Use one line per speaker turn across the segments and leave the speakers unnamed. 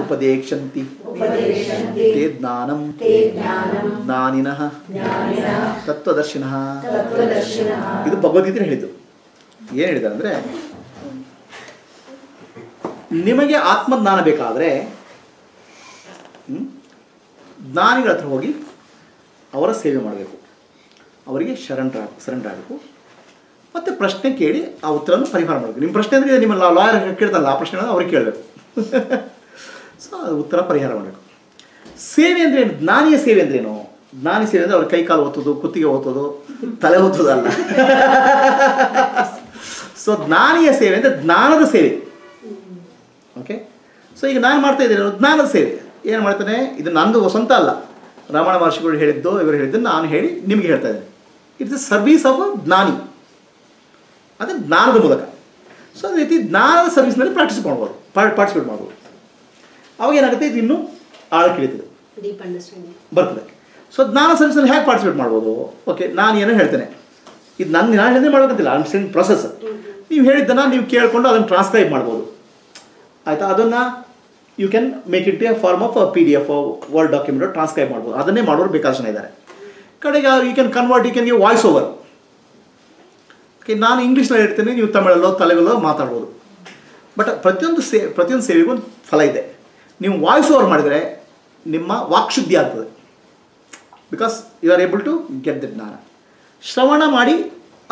ಉಪದೇಕ್ಷಂತಿ.
ಉಪದೇಶಂತಿ.
ತೇ ಜ್ಞಾನಂ. ಜ್ಞಾನಿನಃ. ತತ್ವದರ್ಶಿನಃ. ಇದು ಭಗವದ್ಗೀತೆ ಹೇಳಿದ್ದು. ಏನು ಹೇಳಿದ್ದಾರೆ ಅಂದರೆ ನಿಮಗೆ ಆತ್ಮಜ್ಞಾನ ಬೇಕಾದರೆ ಜ್ಞಾನಿಗಳ ಹತ್ರ ಹೋಗಿ ಅವರ ಸೇವೆ ಮಾಡಬೇಕು. ಅವರಿಗೆ ಶರಣರ ಶರಣರಾಗಬೇಕು ಮತ್ತು ಪ್ರಶ್ನೆ ಕೇಳಿ ಆ ಉತ್ತರವನ್ನು ಪರಿಹಾರ ಮಾಡಬೇಕು. ನಿಮ್ಮ ಪ್ರಶ್ನೆ ಅಂದರೆ ನಿಮ್ಮ ಲಾಯರ್ ಕೇಳ್ತಲ್ಲ ಆ ಪ್ರಶ್ನೆ ಅವ್ರಿಗೆ ಕೇಳಬೇಕು. ಸೊ ಅದು ಉತ್ತರ ಪರಿಹಾರ ಮಾಡಬೇಕು. ಸೇವೆ ಅಂದರೆ ಏನು? ಜ್ಞಾನಿಯ ಸೇವೆ ಅಂದ್ರೇನು ಜ್ಞಾನಿ ಸೇವೆ ಅಂದರೆ ಅವ್ರ ಕೈ ಕಾಲು ಓದೋದು ಕುತ್ತಿಗೆ ಓದೋದು ತಲೆ ಹೊತ್ತುದಲ್ಲ ಸೊ ಜ್ಞಾನಿಯ ಸೇವೆ ಅಂದರೆ ಜ್ಞಾನದ ಸೇವೆ. ಓಕೆ ಸೊ ಈಗ ನಾನು ಮಾಡ್ತಾ ಇದ್ದೇನೆ ಜ್ಞಾನದ ಸೇವೆ. ಏನು ಮಾಡ್ತಾನೆ? ಇದು ನಂದು ಸ್ವಂತ ಅಲ್ಲ. ರಮಣ ಮಹರ್ಷಿಗಳು ಹೇಳಿದ್ದು, ಇವರು ಹೇಳಿದ್ದು ನಾನು ಹೇಳಿ ನಿಮಗೆ ಹೇಳ್ತಾ ಇದ್ದೇನೆ. It's a service of a jnani. ಅದೇ ಜ್ಞಾನದ ಮೂಲಕ. ಸೊ ಅದೇ ರೀತಿ ಜ್ಞಾನದ ಸರ್ವಿಸ್ನಲ್ಲಿ ಪ್ರಾಕ್ಟೀಸ್ ಮಾಡ್ಬೋದು. ಪಾರ್ಟಿಸಿಪೇಟ್ ಮಾಡ್ಬೋದು. ಅವಾಗ ಏನಾಗುತ್ತೆ? ಇದು ಇನ್ನೂ ಆಳಕ್ಕೆ ಇಳಿತದೆ.
ಡೀಪ್ ಅಂಡರ್ಸ್ಟ್ಯಾಂಡಿಂಗ್
ಬರ್ತದೆ. ಸೊ ಜ್ಞಾನ ಸರ್ವಿಸ್ನಲ್ಲಿ ಹೇಗೆ ಪಾರ್ಟಿಸಿಪೇಟ್ ಮಾಡ್ಬೋದು? ಓಕೆ ನಾನು ಏನೋ ಹೇಳ್ತೇನೆ. ಇದು ನನ್ನ ನಾನು ಹೇಳಿದ್ರೆ ಮಾಡ್ಬೇಕಂತಿಲ್ಲ ಅಂಡರ್ಸ್ಟ್ಯಾಂಡ್ ಪ್ರೊಸೆಸ್ ನೀವು ಹೇಳಿದ್ದನ್ನು ನೀವು ಕೇಳಿಕೊಂಡು ಅದನ್ನು ಟ್ರಾನ್ಸ್ಕ್ರೈಬ್ ಮಾಡ್ಬೋದು. ಆಯಿತಾ? ಅದನ್ನು you can make it a form of P D F word document transcribe ಮಾಡ್ಬೋದು. ಅದನ್ನೇ ಮಾಡೋರು ಬೇಕಾದಷ್ಟು ಜನ ಇದ್ದಾರೆ. ಕಡೆಗೆ you can convert you can give voice over ನಾನು ಇಂಗ್ಲೀಷ್ನಲ್ಲಿ ಹೇಳ್ತೇನೆ, ನೀವು ತಮಿಳಲ್ಲೋ ತಲೆಗಲ್ಲೋ ಮಾತಾಡ್ಬೋದು. ಬಟ್ ಪ್ರತಿಯೊಂದು ಸೇ, ಪ್ರತಿಯೊಂದು ಸೇವೆಗೂ ಒಂದು ಫಲ ಇದೆ. ನೀವು ವಾಯ್ಸ್ ಓವರ್ ಮಾಡಿದರೆ ನಿಮ್ಮ ವಾಕ್ಶುದ್ಧಿ ಆಗ್ತದೆ. Because you are able to get the jnana. ಶ್ರವಣ ಮಾಡಿ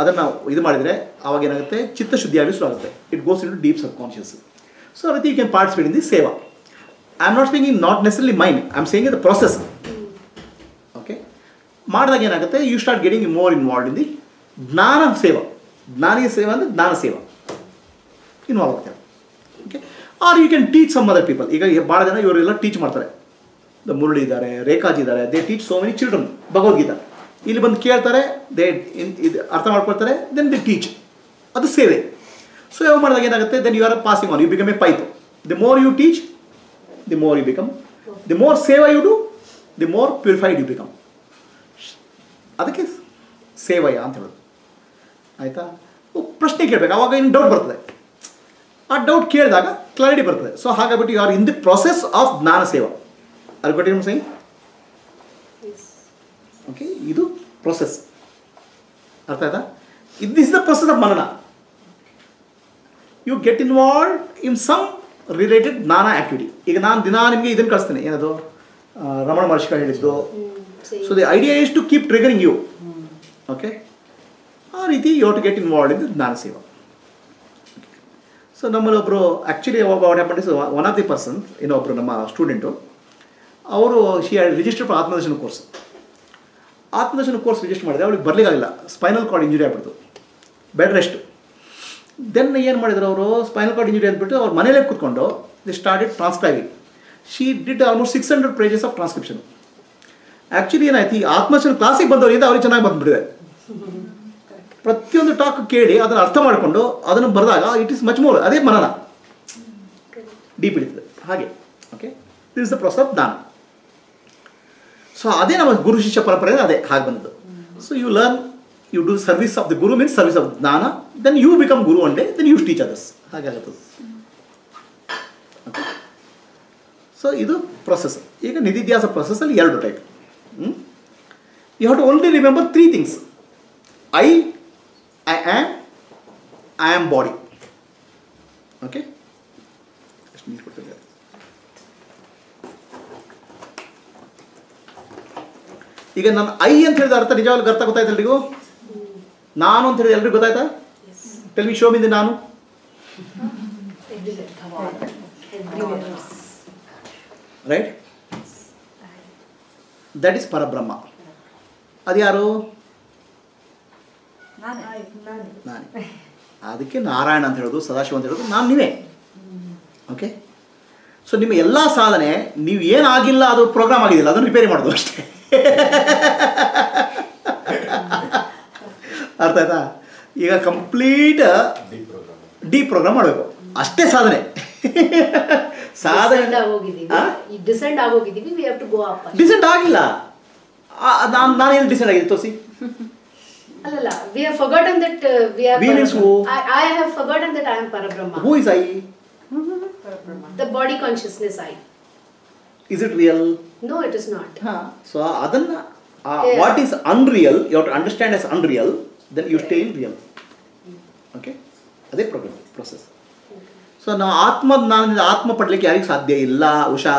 ಅದನ್ನು ಇದು ಮಾಡಿದರೆ ಆವಾಗ ಏನಾಗುತ್ತೆ? ಚಿತ್ತಶುದ್ಧಿ ಆಗಿ ಶುರು ಆಗುತ್ತೆ it goes into deep subconscious so ಅದೇ ರೀತಿ you can participate in the seva I am not speaking not necessarily mind I am saying the process okay ಮಾಡಿದಾಗ ಏನಾಗುತ್ತೆ? You start getting more involve in the jnana seva ಜ್ಞಾನಿಯ ಸೇವೆ ಅಂದರೆ ಜ್ಞಾನ ಸೇವಾ. Involve ಆಗ್ತಾರೆ okay or you can teach some other people ಈಗ ಭಾಳ ಜನ ಇವರೆಲ್ಲ ಟೀಚ್ ಮಾಡ್ತಾರೆ. ದ ಮುರಳಿ ಇದ್ದಾರೆ ರೇಖಾಜಿ ಇದ್ದಾರೆ. They teach so many children Bhagavad Gita ಇಲ್ಲಿ ಬಂದು ಕೇಳ್ತಾರೆ ದೇ ಇದು ಅರ್ಥ ಮಾಡ್ಕೊಳ್ತಾರೆ ದೆನ್ ದೇ ಟೀಚ್ ಅದು ಸೇವೆ. ಸೊ ಯಾವ ಮಾಡಿದಾಗ ಏನಾಗುತ್ತೆ? Then you are passing on you become a pipe the more you teach the more you become the more seva you do the more purified you become ಅದಕ್ಕೆ ಸೇವಯ ಅಂತ ಹೇಳೋದು ಆಯಿತಾ? ಪ್ರಶ್ನೆ ಕೇಳಬೇಕು. ಆವಾಗ ಇನ್ನು ಡೌಟ್ ಬರ್ತದೆ? ಆ ಡೌಟ್ ಕೇಳಿದಾಗ ಕ್ಲಾರಿಟಿ ಬರ್ತದೆ. ಸೊ ಹಾಗಾಗ್ಬಿಟ್ಟು you are in the process of jnana seva. ಅದು ಗೊತ್ತಿರೋ ಸೈ ಓಕೆ ಇದು ಪ್ರೊಸೆಸ್ ಅರ್ಥ ಆಯ್ತಾ? ಇದು is the process of manana you get involve in some related jnana activity ಈಗ ನಾನು ದಿನ ನಿಮಗೆ ಇದನ್ನು ಕಳಿಸ್ತೇನೆ. ಏನದು? ರಮಣ ಮಹರ್ಷಿಗಳು ಹೇಳಿದ್ದು. So the idea is to keep triggering you okay ಆ ರೀತಿ you to get involve in jnana seva so ನಮ್ಮಲ್ಲಿ ಒಬ್ಬರು ಆ್ಯಕ್ಚುಲಿ ಒಬ್ಬ ಒನ್ ಆಫ್ ದಿ ಪರ್ಸನ್ ಇನ್ನೊಬ್ಬರು ನಮ್ಮ ಸ್ಟೂಡೆಂಟು ಅವರು she register for Atmadarshana course Atmadarshana course register ಮಾಡಿದೆ ಅವಳಿಗೆ ಬರಲಿಕ್ಕಾಗಿಲ್ಲ. ಸ್ಪೈನಲ್ ಕಾರ್ಡ್ ಇಂಜುರಿ ಆಗ್ಬಿಡ್ತು. ಬೆಡ್ ರೆಸ್ಟ್ ದೆನ್ ಏನು ಮಾಡಿದ್ರು ಅವರು? ಸ್ಪೈನಲ್ ಕಾರ್ಡ್ ಇಂಜುರಿ ಅಂದ್ಬಿಟ್ಟು ಅವ್ರ ಮನೇಲೇ ಕೂತ್ಕೊಂಡು they started transcribing she did almost six hundred pages of transcription actually ಏನಾಯ್ತು? ಈ ಆತ್ಮದರ್ಶನ ಕ್ಲಾಸಿಗೆ ಬಂದವರಿಂದ ಅವ್ರಿಗೆ ಚೆನ್ನಾಗಿ ಬಂದುಬಿಟ್ಟಿದೆ. ಪ್ರತಿಯೊಂದು ಟಾಕ್ ಕೇಳಿ ಅದನ್ನು ಅರ್ಥ ಮಾಡಿಕೊಂಡು ಅದನ್ನು ಬರೆದಾಗ ಇಟ್ ಇಸ್ ಮಚ್ ಮೋರ್ ಅದೇ ಮನನ. ಡೀಪ್ ಇಳಿತದೆ ಹಾಗೆ. Okay this is the process of dana so ಅದೇ ನಮ್ಮ ಗುರು ಶಿಷ್ಯ ಪರಂಪರೆ ಅದೇ. ಹಾಗೆ ಬಂದದ್ದು. So you learn you do service of the guru means service of jnana then you become guru one day then you teach others ಹಾಗಾಗುತ್ತದೆ so ಇದು process ಈಗ ನಿಧಿಧ್ಯಾಸ ಪ್ರೊಸೆಸ್ಸಲ್ಲಿ ಎರಡು type you have to only remember three things I I am I okay? Body okay ಎಷ್ಟು ನೀರು ಕೊಡ್ತಿದ್ದಾರೆ ಈಗ ನಾನು ಐ ಅಂತ ಹೇಳಿದ ಅರ್ಥ ನಿಜವಾಗ್ಲೂ ಅರ್ಥ ಗೊತ್ತಾಯ್ತು ಎಲ್ರಿಗೂ? ನಾನು ಅಂತ ಹೇಳಿದ ಎಲ್ರಿಗೂ ಗೊತ್ತಾಯ್ತಾ? ಟೆಲ್ ಮಿ ಶೋ ಮಿಂದ ನಾನು. ರೈಟ್ ದಟ್ ಇಸ್ ಪರಬ್ರಹ್ಮ ಅದು ಯಾರು ನಾನೇ. ಅದಕ್ಕೆ ನಾರಾಯಣ ಅಂತ ಹೇಳೋದು ಸದಾಶಿವ ಅಂತ ಹೇಳೋದು ನಾನು ನೀವೇ. ಓಕೆ ಸೊ ನಿಮ್ಮ ಎಲ್ಲ ಸಾಧನೆ ನೀವು ಏನಾಗಿಲ್ಲ ಅದು ಪ್ರೋಗ್ರಾಮ್ ಆಗಿದಿಲ್ಲ ಅದನ್ನು ರಿಪೇರಿ ಮಾಡೋದು ಅಷ್ಟೇ. ಅರ್ಥ ಆಯ್ತಾ? ಈಗ ಕಂಪ್ಲೀಟ್ ಡಿ ಪ್ರೋಗ್ರಾಮ್ ಮಾಡಬೇಕು. ಅಷ್ಟೇ ಸಾಧನೆ. ಸಾಧನೆ. ಡಿಸೆಂಟ್ ಆಗಿಲ್ಲ. ನಾನು ನಾನೇನು ಡಿಸೆಂಟ್ ಆಗಿದೆ ತೋರಿಸಿ.
ಅಲ್ಲಲ್ಲ we have forgotten that we have
We means who?
I I have forgotten that I am
Parabrahma who is I
The body consciousness I.
Is it real
No, it is not.
So ಅದನ್ನ
Yeah.
What is unreal you to understand as unreal then you stay in real okay ಅದೇ problem process so ನಾವು ಆತ್ಮ ಜ್ಞಾನದಿಂದ ಆತ್ಮ ಪಡಲಿಕ್ಕೆ ಯಾರಿಗೂ ಸಾಧ್ಯ ಇಲ್ಲ ಉಷಾ.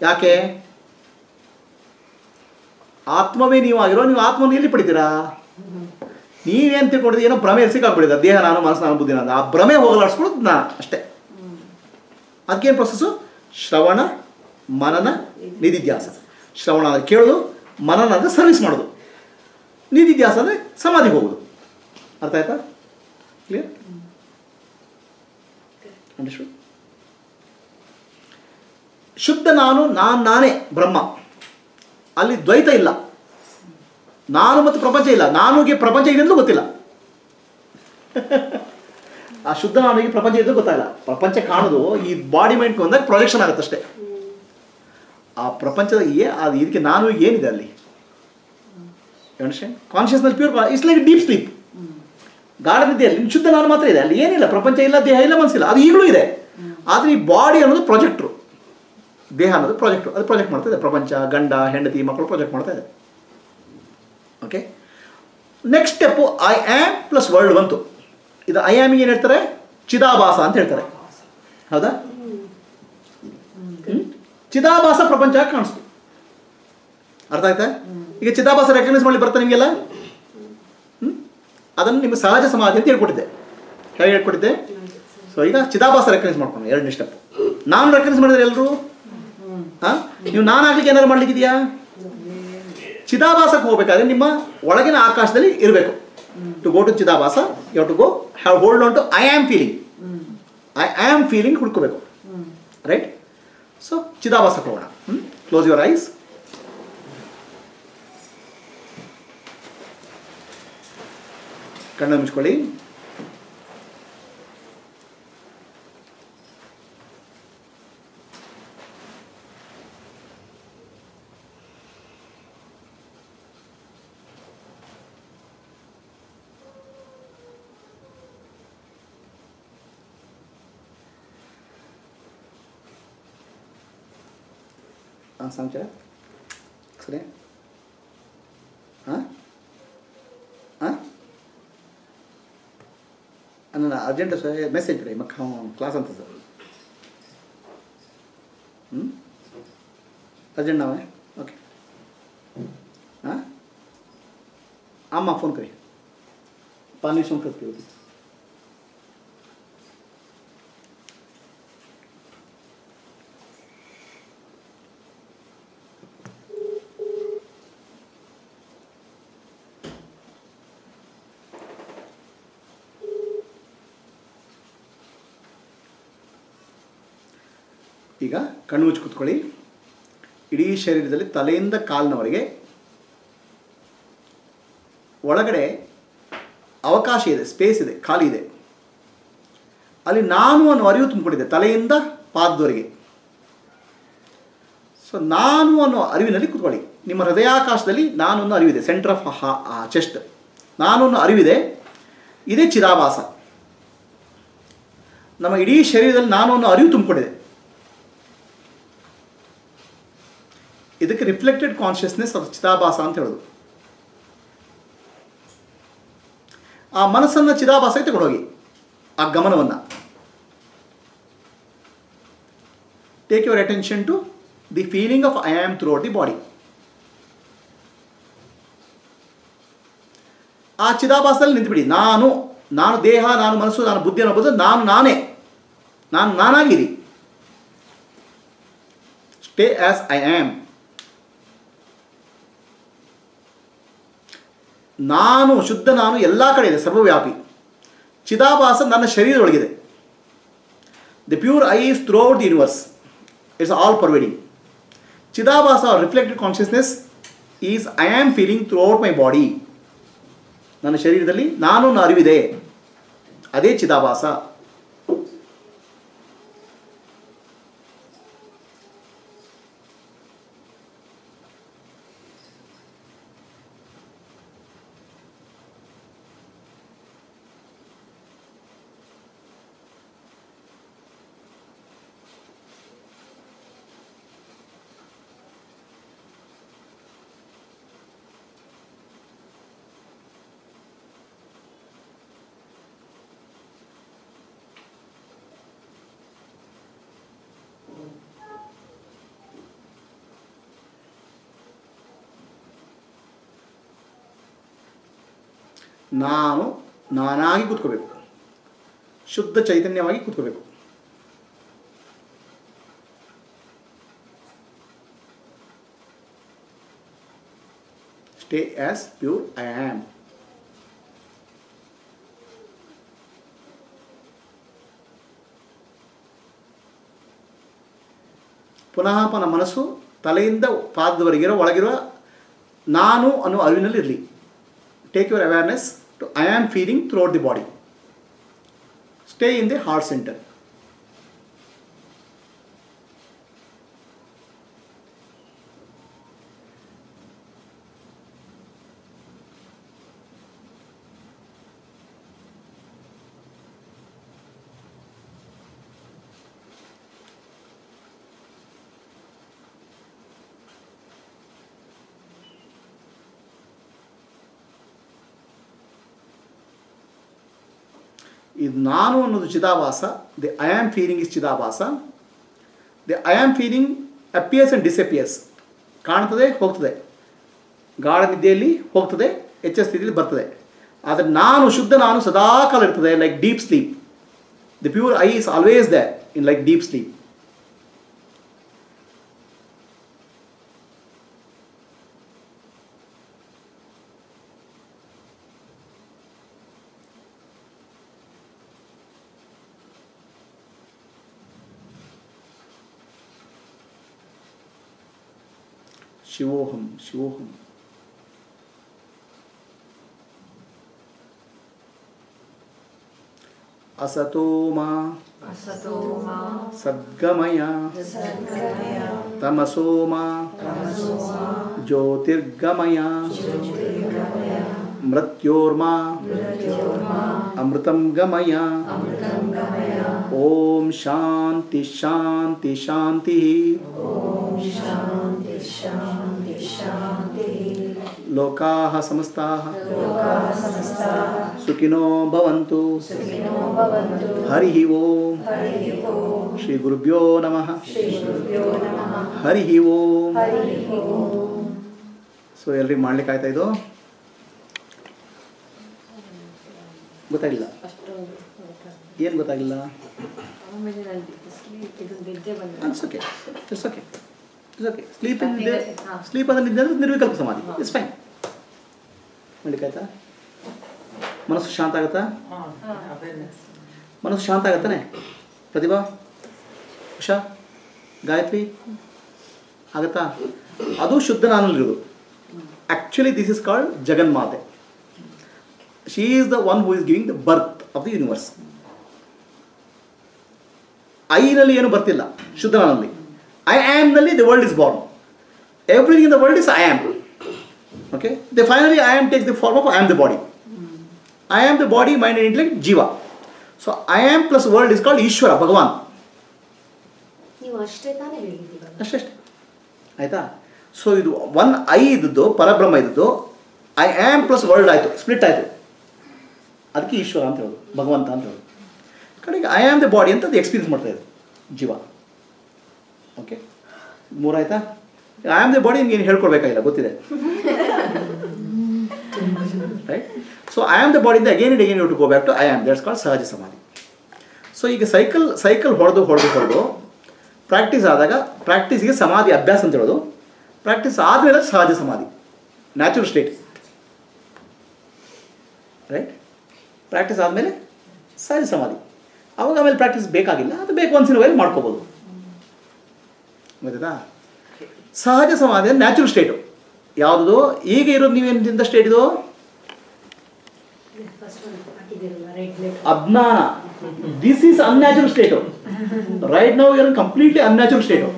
ಯಾಕೆ? ಆತ್ಮವೇ ನೀವು ಆಗಿರೋ ನೀವು ಆತ್ಮನ ಎಲ್ಲಿ ಪಡಿತೀರಾ? ನೀವೇನು ತಿಳ್ಕೊಂಡಿದ್ದು ಏನೋ ಭ್ರಮೆ ಸಿಕ್ಕಾಕ್ಬಿಡಿದ ದೇಹ ನಾನು, ಮನಸ್ಸು ನಾನು, ಬುದ್ಧಿ ನಾನು. ಆ ಭ್ರಮೆ ಹೋಗಲಾಡಿಸ್ಕೊಳ್ಳೋದು ನಾ ಅಷ್ಟೇ. ಅದಕ್ಕೇನು ಪ್ರೊಸೆಸ್ಸು ಶ್ರವಣ, ಮನನ, ನಿಧಿಧ್ಯಾಸ. ಶ್ರವಣ ಅಂದರೆ ಕೇಳೋದು, ಮನನ ಅಂದರೆ ಸರ್ವಿಸ್ ಮಾಡೋದು. ನಿಧಿಧ್ಯಾಸ ಅಂದರೆ ಸಮಾಧಿಗೆ ಹೋಗೋದು. ಅರ್ಥ ಆಯ್ತಾ? ಕ್ಲಿಯರ್ ಶುದ್ಧ ನಾನು ನಾನು ನಾನೇ ಬ್ರಹ್ಮ. ಅಲ್ಲಿ ದ್ವೈತ ಇಲ್ಲ. ನಾನು ಮತ್ತು ಪ್ರಪಂಚ ಇಲ್ಲ. ನಾನುಗೆ ಪ್ರಪಂಚ ಇದೆ ಅಂತ ಗೊತ್ತಿಲ್ಲ. ಆ ಶುದ್ಧ ನಾನಿಗೆ ಪ್ರಪಂಚ ಇದೆ ಗೊತ್ತಾಗಿಲ್ಲ. ಪ್ರಪಂಚ ಕಾಣೋದು ಈ ಬಾಡಿ ಮೈಂಡ್ ಬಂದಾಗ ಪ್ರೊಜೆಕ್ಷನ್ ಆಗುತ್ತೆ ಅಷ್ಟೇ. ಆ ಪ್ರಪಂಚದ ಏ ಅದು ಇದಕ್ಕೆ ನಾನು ಏನಿದೆ ಅಲ್ಲಿ? Consciousness pure it's like deep sleep garden ಇದೆ ಅಲ್ಲಿ, ಶುದ್ಧ ನಾನು ಮಾತ್ರ ಇದೆ. ಅಲ್ಲಿ ಏನಿಲ್ಲ. ಪ್ರಪಂಚ ಇಲ್ಲ, ದೇಹ ಇಲ್ಲ ಮನಸ್ಸಿಲ್ಲ ಅದು ಈಗಲೂ ಇದೆ. ಆದರೆ ಈ ಬಾಡಿ ಅನ್ನೋದು ಪ್ರೊಜೆಕ್ಟ್ರು ದೇಹ ಅನ್ನೋದು ಪ್ರಾಜೆಕ್ಟ್ರು ಅದು ಪ್ರಾಜೆಕ್ಟ್ ಮಾಡ್ತಾ ಇದೆ. ಪ್ರಪಂಚ, ಗಂಡ, ಹೆಂಡತಿ, ಮಕ್ಕಳು ಪ್ರಾಜೆಕ್ಟ್ ಮಾಡ್ತಾ ಇದೆ. Next step I am plus world ಬಂತು. ಇದು ಐ ಆ್ಯಮಿಗೆ ಏನು ಹೇಳ್ತಾರೆ? ಚಿದಾಭಾಸ ಅಂತ ಹೇಳ್ತಾರೆ. ಹೌದಾ? ಚಿದಾಭಾಸ ಪ್ರಪಂಚ ಕಾಣಿಸ್ತು. ಅರ್ಥ ಆಯ್ತಾ? ಈಗ ಚಿದಾಭಾಸ ರೆಕಗ್ನೈಸ್ ಮಾಡಿ ಬರ್ತಾ ನಿಮಗೆಲ್ಲ? ಅದನ್ನು ನಿಮಗೆ ಸಹಜ ಸಮಾಧಿ ಅಂತ ಹೇಳ್ಕೊಟ್ಟಿದ್ದೆ. ಹೇಗೆ ಹೇಳ್ಕೊಟ್ಟಿದ್ದೆ? ಸೊ ಈಗ ಚಿದಾಭಾಸ ರೆಕಗ್ನೈಸ್ ಮಾಡ್ಕೊಂಡು ಎರಡನೇ ಸ್ಟೆಪ್ ನಾನು ರೆಕಗ್ನೈಸ್ ಮಾಡಿದ್ರೆ ಎಲ್ಲರೂ ಹಾಂ? ನೀವು ನಾನು ಆಗ್ಲಿಕ್ಕೆ ಏನಾದ್ರು ಮಾಡ್ಲಿಕ್ಕಿದೆಯಾ? ಚಿದಾಭಾಸಕ್ಕೆ ಹೋಗ್ಬೇಕಾದ್ರೆ ನಿಮ್ಮ ಒಳಗಿನ ಆಕಾಶದಲ್ಲಿ ಇರಬೇಕು. To go to Chidabhasa you to go have hold on to I am feeling I am feeling ಹುಡ್ಕೋಬೇಕು. Right so ಚಿದಾಭಾಸಕ್ಕೆ ಹೋಗೋಣ. ಕ್ಲೋಸ್ ಯುವರ್ ಐಸ್ ಕಣ್ಣು ಮುಚ್ಕೊಳ್ಳಿ. ಹಾಂ ಸಮಾಚಾರ ಸರಿ ಹಾಂ ಹಾಂ ನನ್ನ ಅರ್ಜೆಂಟ್ ಮೆಸೇಜ್ ಬಿಡಿ ಮಕ್ಕ ಕ್ಲಾಸ್ ಅಂತ ಸರ್ ಹ್ಞೂ ಅರ್ಜೆಂಟ್ ನಾವೇ ಓಕೆ ಹಾಂ ಅಮ್ಮ ಫೋನ್ ಕರಿ ಪಾನಿ ಫೋನ್ ಕರ್ತೀವಿ ಈಗ ಕಣ್ಣು ಮುಚ್ಚಿ ಕೂತ್ಕೊಳ್ಳಿ. ಇಡೀ ಶರೀರದಲ್ಲಿ ತಲೆಯಿಂದ ಕಾಲಿನವರೆಗೆ ಒಳಗಡೆ ಅವಕಾಶ ಇದೆ ಸ್ಪೇಸ್ ಇದೆ, ಖಾಲಿ ಇದೆ. ಅಲ್ಲಿ ನಾನು ಅನ್ನೋ ಅರಿವು ತುಂಬಿಕೊಂಡಿದೆ, ತಲೆಯಿಂದ ಪಾದದವರೆಗೆ. ಸೊ ನಾನು ಅನ್ನೋ ಅರಿವಿನಲ್ಲಿ ಕೂತ್ಕೊಳ್ಳಿ. ನಿಮ್ಮ ಹೃದಯಾಕಾಶದಲ್ಲಿ ನಾನು ಅನ್ನೋ ಅರಿವಿದೆ ಸೆಂಟರ್ ಆಫ್ ಚೆಸ್ಟ್ ನಾನು ಅನ್ನೋ ಅರಿವಿದೆ, ಇದೇ ಚಿರಾಭಾಸ. ನಮ್ಮ ಇಡೀ ಶರೀರದಲ್ಲಿ ನಾನು ಅನ್ನೋ ಅರಿವು ತುಂಬಿಕೊಂಡಿದೆ. ಇದಕ್ಕೆ ರಿಫ್ಲೆಕ್ಟೆಡ್ ಕಾನ್ಷಿಯಸ್ನೆಸ್ ಅದು ಚಿದಾಭಾಸ ಅಂತ ಹೇಳೋದು. ಆ ಮನಸ್ಸನ್ನು ಚಿದಾಭಾಸಕ್ಕೆ ತಗೊಂಡೋಗಿ ಆ ಗಮನವನ್ನು. Take your attention to the feeling of I am through the body ಆ ಚಿದಾಭಾಸದಲ್ಲಿ ನಿಂತುಬಿಡಿ. ನಾನು ನಾನು ದೇಹ, ನಾನು ಮನಸ್ಸು, ನಾನು ಬುದ್ಧಿ ಅನ್ನೋದು ನಾನು ನಾನೇ. ನಾನು ನಾನಾಗಿರಿ. ಸ್ಟೇ ಆಸ್ ಐ ಆಮ್ ನಾನು ಶುದ್ಧ ನಾನು ಎಲ್ಲ ಕಡೆ ಇದೆ, ಸರ್ವವ್ಯಾಪಿ. ಚಿದಾಭಾಸ ನನ್ನ ಶರೀರದೊಳಗಿದೆ. The pure I is throughout the universe it's all pervading Chidabhasa reflected consciousness is I am feeling throughout my body ನನ್ನ ಶರೀರದಲ್ಲಿ ನಾನು ಅರಿವಿದೆ. ಅದೇ ಚಿದಾಭಾಸ. ನಾನು ನಾನಾಗಿ ಕೂತ್ಕೋಬೇಕು. ಶುದ್ಧ ಚೈತನ್ಯವಾಗಿ ಕೂತ್ಕೋಬೇಕು. Stay as pure I am ಪುನಃ ಪುನಃ ಮನಸ್ಸು ತಲೆಯಿಂದ ಪಾದದವರೆಗಿರೋ ಒಳಗಿರುವ ನಾನು ಅನ್ನೋ ಅರಿವಿನಲ್ಲಿ ಇರಲಿ take your awareness to ion feeding throughout the body. Stay in the heart center. ಇದು ನಾನು ಅನ್ನೋದು ಚಿದಾಭಾಸ the I am feeling is Chidabhasa. The I am feeling appears and disappears ಕಾಣ್ತದೆ, ಹೋಗ್ತದೆ. ಗಾಢ ನಿದ್ದೆಯಲ್ಲಿ ಹೋಗ್ತದೆ ಹೆಚ್ಚ ಸ್ಥಿತಿಯಲ್ಲಿ ಬರ್ತದೆ. ಆದರೆ ನಾನು ಶುದ್ಧ, ನಾನು ಸದಾಕಾಲ ಇರ್ತದೆ like deep sleep the pure I is always the in like deep sleep शिवोहम शिवोहम। असतो मा।
असतो मा।
तमसो मा।
तमसो मा।
ज्योतिर्गमया। मृत्योर्मा। अमृतम गमया।
गमय। ಓಂ
ಶಾಂತಿ ಶಾಂತಿ
ಶಾಂತಿ. ಲೋಕಾ
ಸಮಸ್ತ ಸುಖಿನೋ
ಭವಂತು. ಹರಿ
ಓಂ. ಶ್ರೀ
ಗುರುಭ್ಯೋ ನಮಃ.
ಹರಿ ಓಂ. ಸೊ, ಎಲ್ರಿಗೂ ಮಾಡ್ಲಿಕ್ಕೆ ಆಯ್ತಾ ಇದು? ಗೊತ್ತಾಗಿಲ್ಲ ಏನು ಗೊತ್ತಾಗಿಲ್ಲ?
ಸ್ಲೀಪ್ ಇದು ನಿದ್ದೆ ಬಂದ
it's okay it's okay it's okay sleep
ನಿದ್ದೆ,
ಸ್ಲೀಪ್ ಅಂದ್ರೆ ನಿದ್ದೆ ಅಂದ್ರೆ ನಿರ್ವಿಕಲ್ಪ ಸಮಾಧಿ. ಇಟ್ಸ್ ಫೈನ್ ಆಯ್ತಾ ಮನಸ್ಸು ಶಾಂತ ಆಗುತ್ತಾ? ಮನಸ್ಸು ಶಾಂತ ಆಗತ್ತಾನೆ? ಪ್ರತಿಭಾ ಉಷಾ ಗಾಯತ್ರಿ ಆಗತ್ತಾ? ಅದು ಶುದ್ಧ ನಾನಲ್ಲಿರೋದು actually this is called Jaganmate. She is the one who is giving the birth of the universe ಐನಲ್ಲಿ ಏನು ಬರ್ತಿಲ್ಲ? ಶುದ್ಧನಲ್ಲಿ I ಆಮ್ನಲ್ಲಿ the world is born everything in the world is I am okay the finally I am take the form of I am the body I am the body mind and intellect jiva so I am plus world is called Ishwara Bhagavan
ನೀವು ಅಷ್ಟೇ ತಾನೇ ಹೇಳಿದ್ದೀರ?
ಅಷ್ಟೇ ಆಯಿತಾ? So ಇದು one I ಇದ್ದದ್ದು ಪರಬ್ರಹ್ಮ ಇದ್ದದ್ದು I am plus world ಆಯಿತು ಸ್ಪ್ಲಿಟ್ ಆಯಿತು. ಅದಕ್ಕೆ ಈಶ್ವರ ಅಂತ ಹೇಳೋದು ಭಗವಂತ ಅಂತ ಹೇಳೋದು. ಕಡೆಗೆ ಐ ಆಮ್ ದ ಬಾಡಿ ಅಂತ ಅದು ಎಕ್ಸ್ಪೀರಿಯನ್ಸ್ ಮಾಡ್ತಾ ಇದೆ ಜೀವ. ಓಕೆ ಮೂರಾಯ್ತಾ? ಐ ಆಮ್ ದ ಬಾಡಿ ನಿಮ್ಗೆ ಏನು ಹೇಳ್ಕೊಡ್ಬೇಕಾಗಿಲ್ಲ ಗೊತ್ತಿದೆ. Right so I am the ಬಾಡಿಯಿಂದ again it again to go back to I am that's call sahaja samadhi. So ಈಗ ಸೈಕಲ್ ಸೈಕಲ್ ಹೊಡೆದು ಹೊಡೆದು ಹೊಡೆದು ಪ್ರಾಕ್ಟೀಸ್ ಆದಾಗ ಪ್ರಾಕ್ಟೀಸ್ಗೆ ಸಮಾಧಿ ಅಭ್ಯಾಸ ಅಂತ ಹೇಳೋದು. ಪ್ರಾಕ್ಟೀಸ್ ಆದಮೇಲೆ ಸಹಜ ಸಮಾಧಿ. ನ್ಯಾಚುರಲ್ ಸ್ಟೇಟ್ ರೈಟ್ ಪ್ರಾಕ್ಟೀಸ್ ಆದಮೇಲೆ ಸಹಜ ಸಮಾಧಿ. ಅವಾಗ ಆಮೇಲೆ ಪ್ರಾಕ್ಟೀಸ್ ಬೇಕಾಗಿಲ್ಲ. ಅದು ಬೇಕು ಅನ್ಸಿನ ವೇಳೆ ಮಾಡ್ಕೋಬೋದು. ಗೊತ್ತಾಯ್ತಾ? ಸಹಜ ಸಮಾಧಿ ನ್ಯಾಚುರಲ್ ಸ್ಟೇಟು ಯಾವುದು ಈಗ ಇರೋದು ನೀವೇನಿಂದ ಸ್ಟೇಟ್ ಇದು? ಅಜ್ಞಾನ. This is unnatural state right ನಾವು ಇರೋ ಕಂಪ್ಲೀಟ್ಲಿ ಅನ್ಯಾಚುರಲ್ ಸ್ಟೇಟು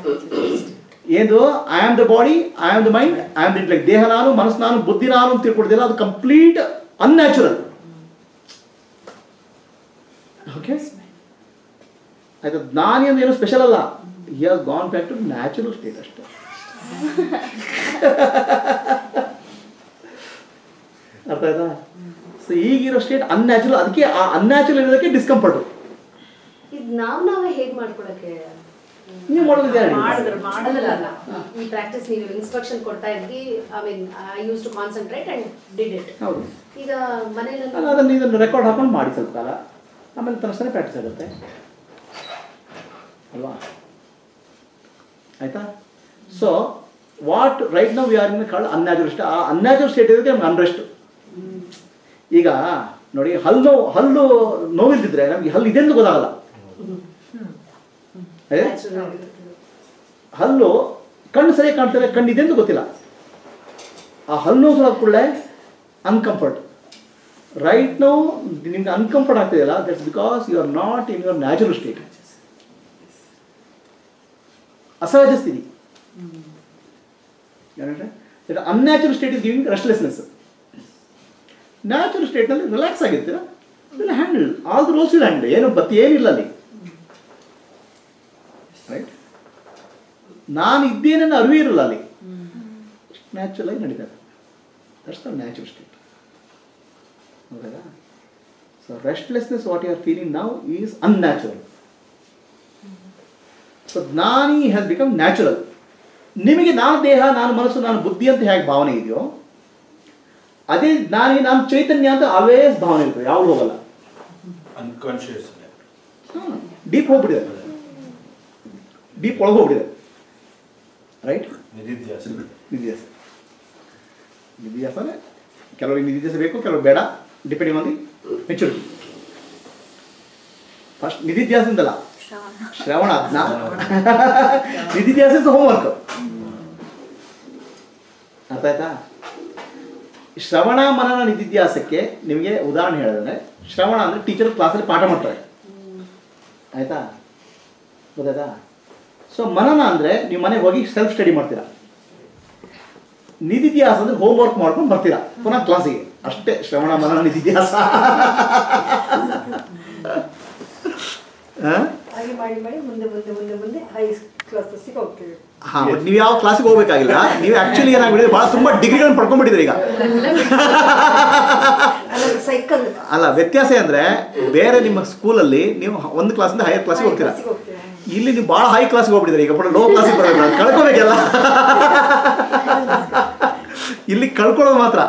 ಏನು I am the body I am the mind I am like ದೇಹ ನಾನು ಮನಸ್ಸು ನಾನು ಬುದ್ಧಿ ನಾನು ಅಂತ ತಿಳ್ಕೊಡ್ತಿಲ್ಲ ಅದು ಕಂಪ್ಲೀಟ್ ಅನ್ಯಾಚುರಲ್ ಓಕೆ ಆಯ್ತು ಜ್ಞಾನಿ ಅಂದ್ರೆ ಏನು ಸ್ಪೆಷಲ್ ಅಲ್ಲ. He has gone back to natural state ಅಷ್ಟೇ. ಅರ್ಥ ಆಯ್ತಾ? ಸೊ ಈಗಿರೋ ಸ್ಟೇಟ್ ಅನ್ಯಾಚುರಲ್ ಅದಕ್ಕೆ ಆ ಅನ್ಯಾಚುರಲ್ ಇರೋದಕ್ಕೆ ಡಿಸ್ಕಂಫರ್ಟ್
ನಾವು ನಾವೇ ಹೇಗೆ ಮಾಡ್ಕೊಳಕ್ಕೆ?
ನೀವು ಮಾಡೋದು ಹೇಳಿ.
ಮಾಡಿದ್ರು
ಅಲ್ಲ. ಈ ಪ್ರಾಕ್ಟೀಸ್ ನೀವು ಇನ್ಸ್ಟ್ರಕ್ಷನ್ ಕೊಡ್ತಾ ಇದ್ರಿ I mean I use to concentrate and did it
ಹೌದು.
ಈಗ ಮನೇಲಿ
ಅಲ್ಲ ಅದನ್ನು ಇದನ್ನು ರೆಕಾರ್ಡ್ ಹಾಕೊಂಡು ಮಾಡಿ ಸ್ವಲ್ಪ ಕಾಲ. ಆಮೇಲೆ ತನ್ನಷ್ಟೇ ಪ್ರಾಕ್ಟೀಸ್ ಆಗುತ್ತೆ. ಅಲ್ವಾ ಆಯ್ತಾ? ಸೊ ವಾಟ್ ರೈಟ್ ನಾವು ಇನ್ ಕಾಲ್ ಅನ್ಯಾಚುರಲ್ ಸ್ಟೇಟ್ ಆ ಅನ್ಯಾಚುರಲ್ ಸ್ಟೇಟ್ ಇರೋದಕ್ಕೆ ನಮ್ಗೆ ಅನ್ರೆಸ್ಟ್ ಈಗ, ನೋಡಿ, ಹಲ್ಲು ನೋವು ಹಲ್ಲು ನೋವಿಲ್ದಿದ್ರೆ ನಮ್ಗೆ ಹಲ್ಲು ಇದೆ ಅಂತ ಗೊತ್ತಾಗಲ್ಲ? ಹಲ್ಲು ಕಣ್ಣು ಸರಿಯಾಗಿ ಕಾಣ್ತಾರೆ ಕಣ್ಣು ಇದೆ ಅಂತ ಗೊತ್ತಿಲ್ಲ. ಆ ಹಲ್ಲು ನೋವು ಕೂಡಲೇ ಅನ್ಕಂಫರ್ಟ್ ರೈಟ್ ನೋ ನಿಮ್ಗೆ uncomfort ಆಗ್ತಿದೆಯಲ್ಲ that's because you are not in your natural state ಅಸಹಜ ಸ್ಥಿತಿ unnatural state is giving restlessness natural ಸ್ಟೇಟ್ನಲ್ಲಿ relax ಆಗಿರ್ತೀರ ಹ್ಯಾಂಡಲ್ ಆಲ್ ದ ರೋಲ್ಸ್ ಇಲ್ಲ ಹ್ಯಾಂಡಲ್ ಏನು ಬತ್ತಿ ಏನಿಲ್ಲ ಅಲ್ಲಿ. ರೈಟ್ ನಾನು ಇದ್ದೇನೆ ಅರಿವು ಇರಲ್ಲ ಅಲ್ಲಿ. ನ್ಯಾಚುರಲ್ ಆಗಿ ನಡೀತಾರೆ ನ್ಯಾಚುರಲ್ ಸ್ಟೇಟ್ ಹೌದಾ so restlessness what you are feeling now is unnatural so jnani has become natural ನಿಮಗೆ ನಾನು ದೇಹ ನಾನು ಮನಸ್ಸು ನಾನು ಬುದ್ಧಿ ಅಂತ ಹೇಗೆ ಭಾವನೆ ಇದೆಯೋ ಅದೇ ಜ್ಞಾನಿ ನಾನು ಚೈತನ್ಯ ಅಂತ ಆಲ್ವೇಸ್ ಭಾವನೆ ಇರ್ತದೆ ಯಾವಾಗ ಹೋಗಲ್ಲ.
ಅನ್ಕಾನ್ಶಿಯಸ್
ಡೀಪ್ ಹೋಗ್ಬಿಟ್ಟಿದೆ. ಡೀಪ್ ಒಳಗೆ ಹೋಗ್ಬಿಟ್ಟಿದೆ. ರೈಟ್
ನಿಧಿಧ್ಯಾಸ.
ನಿಧಿಧ್ಯಾಸ. ನಿಧಿಧ್ಯಾಸನೇ? ಕೆಲವರಿಗೆ ನಿಧಿಧ್ಯಾಸ ಬೇಕು ಕೆಲವರು ಬೇಡ depending on the maturity first ನಿಧಿಧ್ಯಾಸದಿಂದಲ್ಲ ಶ್ರವಣ ಇಸ್ ಹೋಮ್ವರ್ಕ್ ಅರ್ಥ ಆಯ್ತಾ ಶ್ರವಣ ಮನನ ನಿಧಿಧ್ಯಾಸಕ್ಕೆ ನಿಮಗೆ ಉದಾಹರಣೆ ಹೇಳಿದ್ರೆ ಶ್ರವಣ ಅಂದರೆ ಟೀಚರ್ ಕ್ಲಾಸಲ್ಲಿ ಪಾಠ ಮಾಡ್ತಾರೆ. ಆಯ್ತಾ? ಗೊತ್ತಾಯ್ತಾ? ಸೊ ಮನನ ಅಂದರೆ ನೀವು ಮನೆಗೆ ಹೋಗಿ ಸೆಲ್ಫ್ ಸ್ಟಡಿ ಮಾಡ್ತೀರಾ. ನಿಧಿಧ್ಯಾಸ ಅಂದರೆ ಹೋಮ್ ವರ್ಕ್ ಮಾಡ್ಕೊಂಡು ಬರ್ತೀರಾ ಪುನಃ ಕ್ಲಾಸಿಗೆ ಅಷ್ಟೇ ಶ್ರವಣ ಮನನ ನಿಧಿಧ್ಯಾಸ?
ಹಾಗೆ ಮಾಡಿ ಮಾಡಿ ಮುಂದೆ ಮುಂದೆ ಮುಂದೆ ಮುಂದೆ ಹೈ ಕ್ಲಾಸಸ್ಸಿಗೆ ಹೋಗ್ತೀವಿ
ಹಾ ನೀವು ಯಾವ ಕ್ಲಾಸಿಗೆ ಹೋಗ್ಬೇಕಾಗಿಲ್ಲ? ನೀವು ಆಕ್ಚುಲಿ ಏನಾಗ್ಬಿಟ್ಟಿದೆ? ಭಾಳ ತುಂಬ ಡಿಗ್ರಿಗಳನ್ನ ಪಡ್ಕೊಂಡ್ಬಿಟ್ಟಿದ್ರಿ ಈಗ.
ಅಲ್ಲ ಸೈಕಲ್
ಅಲ್ಲ ವ್ಯತ್ಯಾಸ ಅಂದ್ರೆ ಬೇರೆ ನಿಮ್ಮ ಸ್ಕೂಲಲ್ಲಿ ನೀವು ಒಂದು ಕ್ಲಾಸಿಂದ ಹೈಯರ್ ಕ್ಲಾಸಿಗೆ ಹೋಗ್ತೀರಾ? ಇಲ್ಲಿ ನೀವು ಬಹಳ ಹೈ ಕ್ಲಾಸ್ಗೆ ಹೋಗ್ಬಿಟ್ಟಿದ್ರಿ ಈಗ. ಬಟ್ ಲೋ ಕ್ಲಾಸಿಗೆ ಬರಬೇಕು ಕಳ್ಕೊಬೇಕಲ್ಲ? ಇಲ್ಲಿ ಕಳ್ಕೊಳ್ಳೋದು ಮಾತ್ರ.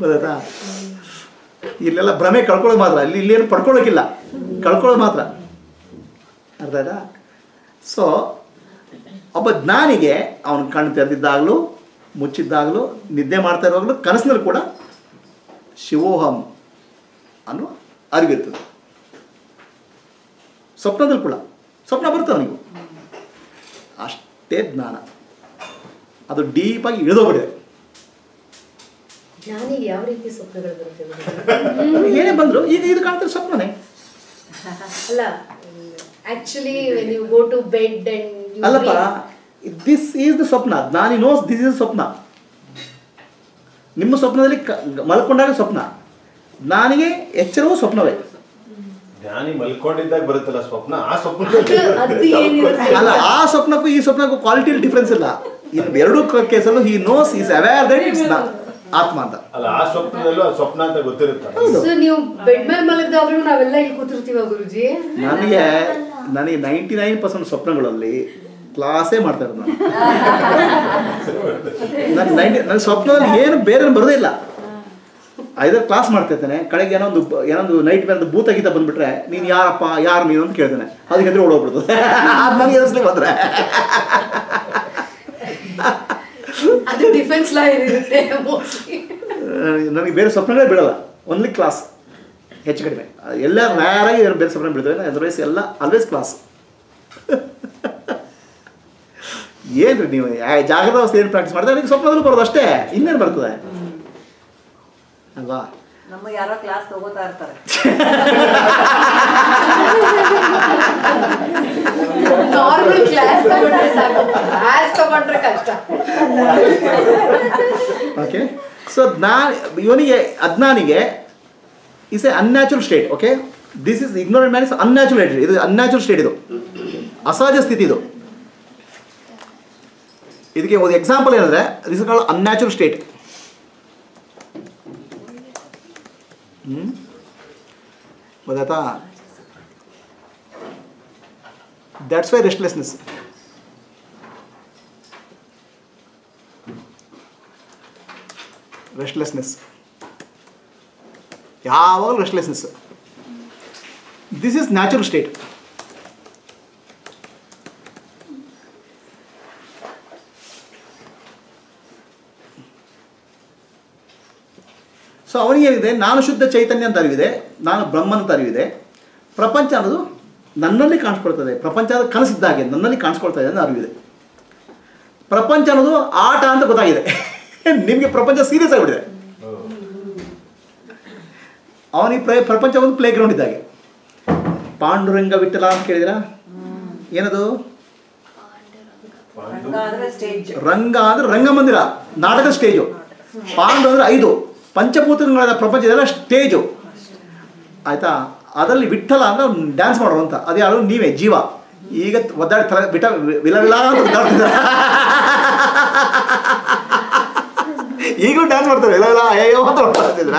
ಗೊತ್ತಾಯ್ತಾ? ಇಲ್ಲೆಲ್ಲ ಭ್ರಮೆ ಕಳ್ಕೊಳ್ಳೋದು ಮಾತ್ರ. ಇಲ್ಲಿ ಇಲ್ಲೇನು ಪಡ್ಕೊಳ್ಳೋಕ್ಕಿಲ್ಲ. ಕಳ್ಕೊಳ್ಳೋದು ಮಾತ್ರ. ಅರ್ಥ ಆಯ್ತಾ ಸೊ ಒಬ್ಬ ಜ್ಞಾನಿಗೆ ಅವನು ಕಣ್ಣು ತೆರೆದಿದ್ದಾಗಲೂ ಮುಚ್ಚಿದ್ದಾಗಲೂ ನಿದ್ದೆ ಮಾಡ್ತಾ ಇರುವಾಗಲೂ ಕನಸಿನಲ್ಲಿ ಕೂಡ ಶಿವೋಹಂ ಅನ್ನೋ ಅರಿವಿರ್ತದೆ ಸ್ವಪ್ನದಲ್ಲಿ ಕೂಡ. ಸ್ವಪ್ನ ಬರ್ತದೆ ಅವನಿಗೂ. ಅಷ್ಟೇ ಜ್ಞಾನ. ಅದು ಡೀಪಾಗಿ ಇಳಿದೋಗ್ಬಿಟ್ಟಿದೆ.
ಜ್ಞಾನಿಗೆ ಯಾವ ರೀತಿ ಸ್ವಪ್ನಗಳು ಬರುತ್ತೆ?
ಏನೇ ಬಂದ್ರು ಈಗ ಇದು ಕಾಣ್ತಾರೆ ಸ್ವಪ್ನನೇ.
ಅಲ್ಲ actually when you go to bed and
ಅಲ್ಲಪ್ಪ ದಿಸ್ ಈಸ್ ದ ಸ್ವಪ್ನ. ನಾನು ನೋಸ್ ದಿಸ್ ಇಸ್ ಸ್ವಪ್ನ. ನಿಮ್ಮ ಸ್ವಪ್ನದಲ್ಲಿ ಕ- ಮಲ್ಕೊಂಡಾಗ ಸ್ವಪ್ನ. ನನಗೆ ಎಚ್ಚರವೂ ಸ್ವಪ್ನವೇ.
ಜ್ಞಾನಿ ಮಲ್ಕೊಂಡಿದ್ದಾಗ ಬರುತ್ತಲ್ಲ ಸ್ವಪ್ನ? ಆ ಸ್ವಪ್ನ
ಅಲ್ಲ ಆ ಸ್ವಪ್ನಕ್ಕೂ ಈ ಸ್ವಪ್ನಕ್ಕೂ ಕ್ವಾಲಿಟಿ ಡಿಫ್ರೆನ್ಸ್ ಇಲ್ಲ. ಇನ್ನು ಎರಡೂ ಕೇಸಲ್ಲೂ he knows is aware that it's atma ಅಂತ.
ಅಲ್ಲ ಆ ಸ್ವಪ್ನದಲ್ಲೂ ಆ ಸ್ವಪ್ನ ಅಂತ
ಗೊತ್ತಿರುತ್ತೆ ನೀವು ಬೆಡ್ ಮೇಲೆ ಮಲಗಿದಾಗಲೂ ನಾವೆಲ್ಲ ಇಲ್ಲಿ ಕೂತಿರ್ತೀವ ಗುರುಜಿ?
ನನಗೆ ನನಗೆ ನೈಂಟಿ ನೈನ್ ಪರ್ಸೆಂಟ್ ಸ್ವಪ್ನಗಳಲ್ಲಿ ಕ್ಲಾಸೇ ಮಾಡ್ತಾ ಇರೋದು ನಾನು. ನನ್ನ ನೈಂಟಿ ನನ್ನ ಸ್ವಪ್ನದಲ್ಲಿ ಏನು ಬೇರೆ ಬರೋದೇ ಇಲ್ಲ. ಐದಾರು ಕ್ಲಾಸ್ ಮಾಡ್ತಾ ಇರ್ತೇನೆ ಕಡೆಗೆ ಏನೋ ಒಂದು ಬ- ಏನೊಂದು ನೈಟ್ ಮೇಲೆ ಭೂತ ಗೀತ ಬಂದ್ಬಿಟ್ರೆ ನೀನು ಯಾರಪ್ಪ ಯಾರು ನೀನು ಅಂತ ಕೇಳ್ತೇನೆ. ಅದಕ್ಕೆ ಅಂದ್ರೆ ಓಡೋಗ್ಬಿಡ್ತದೆ. ಅದು ನನಗೆ ಎದುರಿಸ್ಲಿಕ್ಕೆ ಬಂದ್ರೆ
ಅದು ಡಿಫೆನ್ಸ್ ಲೈನ್ ಇರುತ್ತೆ
ನನಗೆ ಬೇರೆ ಸ್ವಪ್ನಗಳೇ ಬಿಡಲ್ಲ. ಒಂದ್ಲಿ ಕ್ಲಾಸ್ ಹೆಚ್ಚು ಕಡಿಮೆ. ಎಲ್ಲ ರ್ಯಾರಾಗಿ ಏನು ಬೇರೆ ಸ್ವಪ್ನ ಬಿಡ್ತೇವೆ ಅದರ್ವೈಸ್ ಎಲ್ಲ ಆಲ್ವೇಸ್ ಕ್ಲಾಸ್ ಏನು ನೀವು? ಯಾ- ಜಾಗೃತ ಅವಸ್ಥೆ ಏನು ಪ್ರಾಕ್ಟೀಸ್ ಮಾಡಿದ್ರೆ ನನಗೆ ಸ್ವಪ್ನದಲ್ಲೂ ಬರೋದು ಅಷ್ಟೇ ಇನ್ನೇನು ಬರ್ತದೆ? ಅಲ್ವಾ?
ನಮ್ಮ ಯಾರೋ ಕ್ಲಾಸ್ ತಗೋತಾ ಇರ್ತಾರೆ.
ನಾರ್ಮಲ್ ಕ್ಲಾಸ್ ತಗೊಂಡ್ರೆ ಸಾಕು. ಕ್ಲಾಸ್ ತಗೊಂಡ್ರೆ ಕಷ್ಟ.
ಓಕೆ ಸೊ ಜ್ಞಾನ ಇವನಿಗೆ ಅಜ್ಞಾನಿಗೆ is a unnatural state okay this is ignorant man is unnatural ಇದು ಅನ್ಯಾಚುರಲ್ ಸ್ಟೇಟ್ ಇದು. ಅಸಹಜ ಸ್ಥಿತಿ ಇದು. ಇದಕ್ಕೆ ಒಂದು ಎಕ್ಸಾಂಪಲ್ ಏನಂದ್ರೆ this call unnatural state hmm? ಗೊತ್ತಾಯ್ತಾ? ದ್ಯಾಟ್ಸ್ ವೈ ರೆಸ್ಟ್ಲೆಸ್ನೆಸ್ ರೆಸ್ಟ್ಲೆಸ್ನೆಸ್ ಯಾವಾಗಲೂ restlessness this is natural state so ಅವನಿಗೆ ಏನಿದೆ? ನಾನು ಶುದ್ಧ ಚೈತನ್ಯ ಅಂತ ಅರಿವಿದೆ, ನಾನು ಬ್ರಹ್ಮ ಅಂತ ಅರಿವಿದೆ. ಪ್ರಪಂಚ ಅನ್ನೋದು ನನ್ನಲ್ಲಿ ಕಾಣಿಸ್ಕೊಳ್ತದೆ. ಪ್ರಪಂಚ ಅನ್ನೋದು ಕನಸಿದ್ದಾಗೆ ನನ್ನಲ್ಲಿ ಕಾಣಿಸ್ಕೊಳ್ತಾ ಇದೆ ಅಂತ ಅರಿವಿದೆ. ಪ್ರಪಂಚ ಅನ್ನೋದು ಆಟ ಅಂತ ಗೊತ್ತಾಗಿದೆ. ನಿಮಗೆ ಪ್ರಪಂಚ ಸೀರಿಯಸ್ ಆಗಿಬಿಟ್ಟಿದೆ ಅವನಿಗೆ ಪ್ರ ಪ್ರಪಂಚ ಒಂದು ಪ್ಲೇ ಗ್ರೌಂಡ್ ಇದ್ದಾಗೆ. ಪಾಂಡುರಂಗ ವಿಠಲ ಅಂತ ಕೇಳಿದಿರಾ ಏನದು?
ರಂಗ ಅಂದ್ರೆ ಸ್ಟೇಜ್.
ರಂಗ ಅಂದ್ರೆ ರಂಗಮಂದಿರ ನಾಟಕ ಸ್ಟೇಜು. ಪಾಂಡು ಅಂದ್ರೆ ಐದು. ಪಂಚಭೂತಗಳ ಪ್ರಪಂಚ ಇದೆಲ್ಲ ಸ್ಟೇಜು. ಆಯ್ತಾ? ಅದರಲ್ಲಿ ವಿಠಲ ಅಂದ್ರೆ ಡ್ಯಾನ್ಸ್ ಮಾಡೋರು ಅಂತ. ಅದೇ ಯಾರು ನೀವೇ ಜೀವ. ಈಗ ಒದ್ದಾಡ್ತಾರೆ ಬಿಟ್ಟ ವಿಲ ವಿಲ ಅಂತ ಒದ್ದಾಡ್ತಿದ್ದಾರೆ. ಈಗಲೂ ಡ್ಯಾನ್ಸ್ ಮಾಡ್ತಾರೆ. ಎಲ್ಲ ಎಲ್ಲ ಅಯ್ಯೋ ಅಂತ ಮಾಡ್ತಿದ್ರ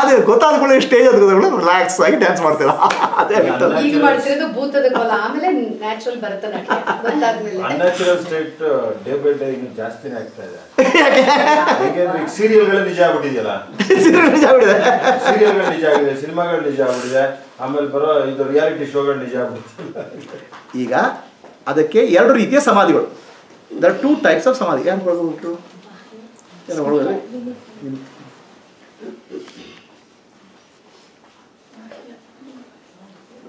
ಅದೇ ಗೊತ್ತಾದ ಕೂಡ ಸ್ಟೇಜ್ ಅದು ಗೊತ್ತಾಗ ರಿಲ್ಯಾಕ್ಸ್ ಆಗಿ ಡ್ಯಾನ್ಸ್ ಮಾಡ್ತೀರಾ? ಅದೇ ವಿಠಲ
ಈಗ ಮಾಡ್ತಿರೋದು ಭೂತದ ಕೋಲ ಆಮೇಲೆ natural Bharatanatyam ಗೊತ್ತಾದ್ಮೇಲೆ.
Unnatural state day by day ಇನ್ನು ಜಾಸ್ತಿನೇ ಆಗ್ತಾ ಇದೆ. ಯಾಕೆಂದ್ರೆ ಸೀರಿಯಲ್ಗಳು ನಿಜ ಆಗ್ಬಿಟ್ಟಿದೆಯಲ್ಲ?
ನಿಜ ಆಗ್ಬಿಟ್ಟಿದೆ.
ಸೀರಿಯಲ್ಗಳು ನಿಜ ಆಗಿದೆ ಸಿನಿಮಾಗಳು ನಿಜ ಆಗ್ಬಿಟ್ಟಿದೆ. ಆಮೇಲೆ ಬರೋ ಇದು ರಿಯಾಲಿಟಿ ಶೋಗಳು ನಿಜ ಆಗ್ಬಿಟ್ಟಿದೆ
ಈಗ ಅದಕ್ಕೆ ಎರಡು ರೀತಿಯ ಸಮಾಧಿಗಳು. There two types of samadhi. ಏನು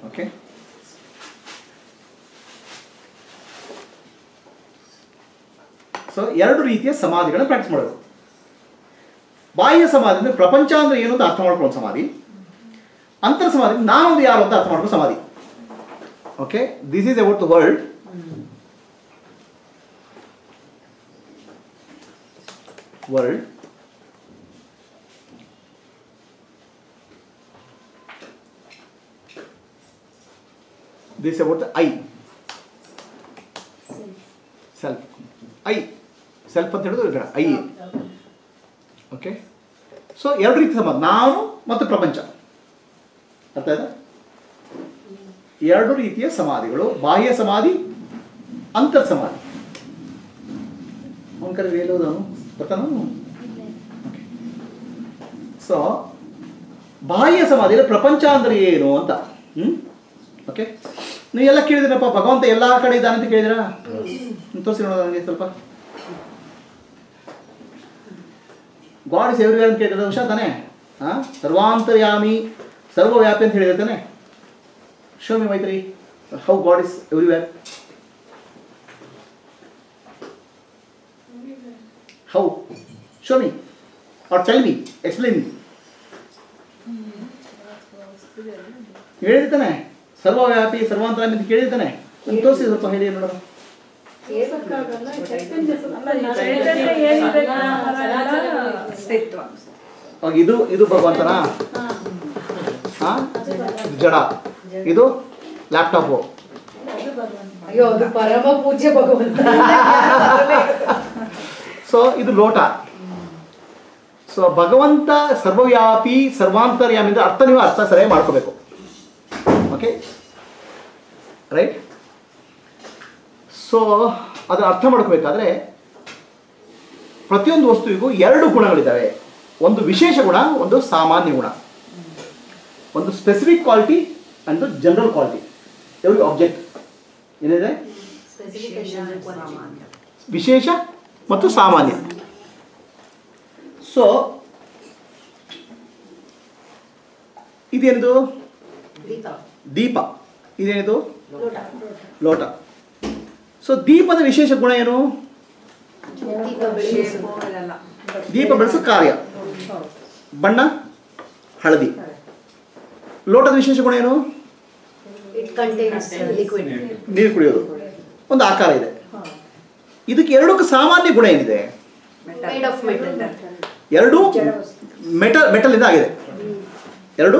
ಓಕೆ ಸೊ ಎರಡು ರೀತಿಯ ಸಮಾಧಿಗಳನ್ನ ಪ್ರಾಕ್ಟೀಸ್ ಮಾಡೋದು. ಬಾಹ್ಯ ಸಮಾಧಿ ಅಂದ್ರೆ ಪ್ರಪಂಚ ಅಂದ್ರೆ ಏನು ಅಂತ ಅರ್ಥ ಮಾಡ್ಕೊಳ್ಳೋ ಸಮಾಧಿ. ಅಂತರ ಸಮಾಧಿ ನಾನೊಂದು ಯಾರು ಅಂತ ಅರ್ಥ ಮಾಡ್ಕೊಳ್ಳೋ ಸಮಾಧಿ. Okay this is about the world. World this is about the i. Self. I. ಅಂತ ಹೇಳಿದ್ರೆ ಇದರ ಐ ಓಕೆ ಸೊ ಎರಡು ರೀತಿ ಸಮಾಧ ನಾನು ಮತ್ತು ಪ್ರಪಂಚ. ಅರ್ಥ ಆಯ್ತಾ? ಎರಡು ರೀತಿಯ ಸಮಾಧಿಗಳು. ಬಾಹ್ಯ ಸಮಾಧಿ, ಅಂತರ್ ಸಮಾಧಿ. ಅವನ ಕರೆ ಸೊ ಬಾಹ್ಯ ಸಮಾಧಿ ಅಂದ್ರೆ ಪ್ರಪಂಚ ಅಂದ್ರೆ ಏನು ಅಂತ. ಹ್ಮ್? ಓಕೆ ಎಲ್ಲ ಕೇಳಿದಿರಪ್ಪ ಭಗವಂತ ಎಲ್ಲ ಕಡೆ ಇದ್ದಾನೆ ಅಂತ ಕೇಳಿದಿರಾ ತೋರಿಸಿ ನೋಡೋದು ನನಗೆ ಸ್ವಲ್ಪ. ಗಾಡ್ ಇಸ್ ಅಂತ ಕೇಳಿದ್ರೆ ವಿಷಯ ತಾನೆ? ಹಾ ಸರ್ವಾಂತರ್ಯಾಮಿ, ಸರ್ವವ್ಯಾಪಿ ಅಂತ ಹೇಳಿದ್ರೆ ತಾನೆ? Show Maitri how God is everywhere. How? Show me. Or tell me. Explain me. ಹೇಳಿರ್ತಾನೆ ಸರ್ವವ್ಯಾಪಿ ಸರ್ವಾಂತರಾಮಿ ಅಂತ ಕೇಳಿರ್ತಾನೆ ಒಂದು ತೋರಿಸಿ ಸ್ವಲ್ಪ ಹೇಳಿ ನೋಡೋಣ. ಇದು ಇದು ಭಗವಂತನ? ಹಾ? ಜಡ. ಇದು ಲ್ಯಾಪ್ಟಾಪು.
ಅಯ್ಯೋ ಅದು ಪರಮ ಪೂಜ್ಯ ಭಗವಂತ.
ಸೊ ಇದು ಲೋಟ. ಸೊ ಭಗವಂತ ಸರ್ವವ್ಯಾಪಿ ಸರ್ವಾಂತರ್ಯಾಮಿ ಅಂದರೆ ಅರ್ಥ ನೀವು ಅರ್ಥ ಸರಿಯಾಗಿ ಮಾಡ್ಕೋಬೇಕು. ಓಕೆ ರೈಟ್ ಸೊ ಅದನ್ನು ಅರ್ಥ ಮಾಡ್ಕೋಬೇಕಾದ್ರೆ ಪ್ರತಿಯೊಂದು ವಸ್ತುವಿಗೂ ಎರಡು ಗುಣಗಳಿದ್ದಾವೆ. ಒಂದು ವಿಶೇಷ ಗುಣ ಒಂದು ಸಾಮಾನ್ಯ ಗುಣ. ಒಂದು specific quality and general quality every object ಏನಿದೆ? ವಿಶೇಷ ಮತ್ತು ಸಾಮಾನ್ಯ. ಸೊ ಇದೇನಿದು? ದೀಪ. ಇದೇನಿದು? ಲೋಟ. ಸೊ ದೀಪದ ವಿಶೇಷ ಗುಣ ಏನು?
ದೀಪ
ಬೆಳೆಸೋ ಕಾರ್ಯ. ಬಣ್ಣ ಹಳದಿ. ಲೋಟದ ವಿಶೇಷ ಗುಣ ಏನು? ನೀರು ಕುಡಿಯೋದು. ಒಂದು ಆಕಾರ ಇದೆ. ಇದಕ್ಕೆ ಎರಡಕ್ಕೂ ಸಾಮಾನ್ಯ ಗುಣ ಏನಿದೆ?
ಎರಡು ಆಫ್ ಮೆಟಲ್
ಎರಡು ಮೆಟಲ್ ಮೆಟಲಿಂದ ಆಗಿದೆ. ಎರಡು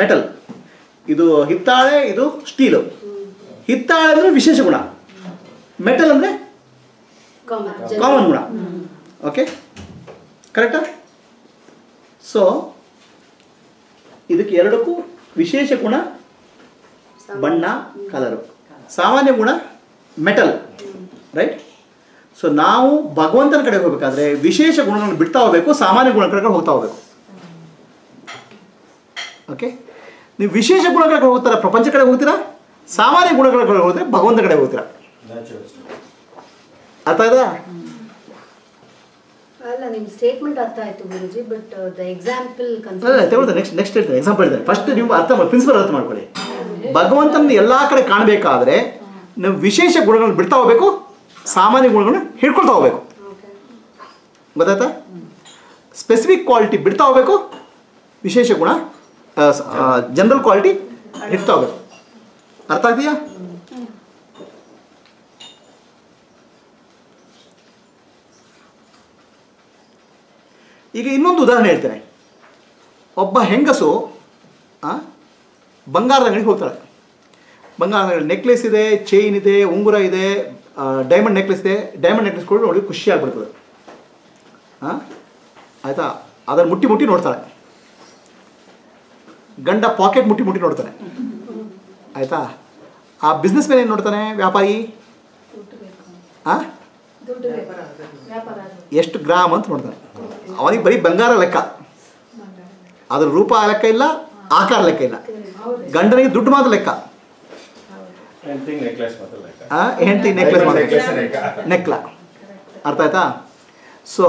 ಮೆಟಲ್ ಇದು ಹಿತ್ತಾಳೆ ಇದು ಸ್ಟೀಲು ಹಿತ್ತಾಳೆ ಅಂದ್ರೆ ವಿಶೇಷ ಗುಣ. ಮೆಟಲ್ ಅಂದ್ರೆ
ಕಾಮನ್
ಕಾಮನ್ ಗುಣ. ಓಕೆ ಕರೆಕ್ಟಾ ಸೊ ಇದಕ್ಕೆ ಎರಡಕ್ಕೂ ವಿಶೇಷ ಗುಣ ಬಣ್ಣ ಕಲರು ಸಾಮಾನ್ಯ ಗುಣ ಮೆಟಲ್ ರೈಟ್ ಸೊ ನಾವು ಭಗವಂತನ ಕಡೆ ಹೋಗ್ಬೇಕಾದ್ರೆ ವಿಶೇಷ ಗುಣಗಳನ್ನು ಬಿಡ್ತಾ ಹೋಗ್ಬೇಕು ಸಾಮಾನ್ಯ ಗುಣ ಕಡೆ ಹೋಗ್ತಾ ಹೋಗ್ಬೇಕು. ಓಕೆ ನೀವು ವಿಶೇಷ ಗುಣಗಳ ಕಡೆ ಹೋಗ್ತಾರ ಪ್ರಪಂಚ ಕಡೆ ಹೋಗ್ತೀರಾ ಸಾಮಾನ್ಯ ಗುಣಗಳ ಕಡೆ ಹೋದ್ರೆ ಭಗವಂತ ಕಡೆ ಹೋಗ್ತೀರಾ? ಅರ್ಥ ಆಯ್ತಾ?
ಅಲ್ಲ ನಿಮ್ಮ ಸ್ಟೇಟ್ಮೆಂಟ್ ಅರ್ಥ ಆಯ್ತು ಗುರುಜಿ ಬಟ್ ದ ಎಕ್ಸಾಂಪಲ್
ಅಲ್ಲ ತಗೊಳ್ತಾರೆ ನೆಕ್ಸ್ಟ್ ನೆಕ್ಸ್ಟ್ ಎಕ್ಸಾಂಪಲ್ ಫಸ್ಟ್ ನೀವು ಅರ್ಥ ಮಾಡಿ ಪ್ರಿನ್ಸಿಪಲ್ ಅರ್ಥ ಮಾಡ್ಕೊಳ್ಳಿ. ಭಗವಂತನ ಎಲ್ಲ ಕಡೆ ಕಾಣಬೇಕಾದ್ರೆ ನಾವು ವಿಶೇಷ ಗುಣಗಳನ್ನು ಬಿಡ್ತಾ ಹೋಗ್ಬೇಕು ಸಾಮಾನ್ಯ ಗುಣಗಳನ್ನ ಹಿಡ್ಕೊಳ್ತಾ ಹೋಗ್ಬೇಕು. ಗೊತ್ತಾಯ್ತಾ? ಸ್ಪೆಸಿಫಿಕ್ ಕ್ವಾಲಿಟಿ ಬಿಡ್ತಾ ಹೋಗ್ಬೇಕು, ವಿಶೇಷ ಗುಣ ಜನರಲ್ ಕ್ವಾಲಿಟಿ ಹಿಡ್ತಾ ಹೋಗ್ಬೇಕು. ಅರ್ಥ ಆಗ್ತೀಯಾ ಈಗ ಇನ್ನೊಂದು ಉದಾಹರಣೆ ಹೇಳ್ತೇನೆ. ಒಬ್ಬ ಹೆಂಗಸು ಬಂಗಾರದ ಅಂಗಡಿಗೆ ಹೋಗ್ತಾಳೆ. ಬಂಗಾರದ ಅಂಗಡಿ ನೆಕ್ಲೆಸ್ ಇದೆ ಚೈನ್ ಇದೆ, ಉಂಗುರ ಇದೆ ಡೈಮಂಡ್ ನೆಕ್ಲೆಸ್ ಇದೆ ಡೈಮಂಡ್ ನೆಕ್ಲೆಸ್ ಕೂಡ ನೋಡಿ ಖುಷಿ ಆಗ್ಬಿಡ್ತದೆ. ಹಾಂ ಆಯಿತಾ? ಅದನ್ನು ಮುಟ್ಟಿ ಮುಟ್ಟಿ ನೋಡ್ತಾಳೆ. ಗಂಡ ಪಾಕೆಟ್ ಮುಟ್ಟಿ ಮುಟ್ಟಿ ನೋಡ್ತಾನೆ. ಆಯಿತಾ? ಆ ಬಿಸ್ನೆಸ್ ಮ್ಯಾನ್ ಏನು ನೋಡ್ತಾನೆ ವ್ಯಾಪಾರಿ? ಹಾಂ ಎಷ್ಟು ಗ್ರಾಮ್ ಅಂತ ನೋಡ್ತಾನೆ. ಅವನಿಗೆ ಬರೀ ಬಂಗಾರ ಲೆಕ್ಕ. ಅದ್ರ ರೂಪ ಲೆಕ್ಕ ಇಲ್ಲ, ಆಕಾರ ಲೆಕ್ಕ ಇಲ್ಲ. ಗಂಡನಿಗೆ ದುಡ್ಡು ಮಾತ್ರ ಲೆಕ್ಕ
ಹೆಂಡತಿಗೆ ನೆಕ್ಲೆಸ್ ಮಾತ್ರ ಲೆಕ್ಕ
ಆ, ಹೆಂಡತಿ ನೆಕ್ಲೆಸ್ ಮಾತ್ರ ನೆಕ್ಲ. ಅರ್ಥ ಆಯ್ತಾ? ಸೊ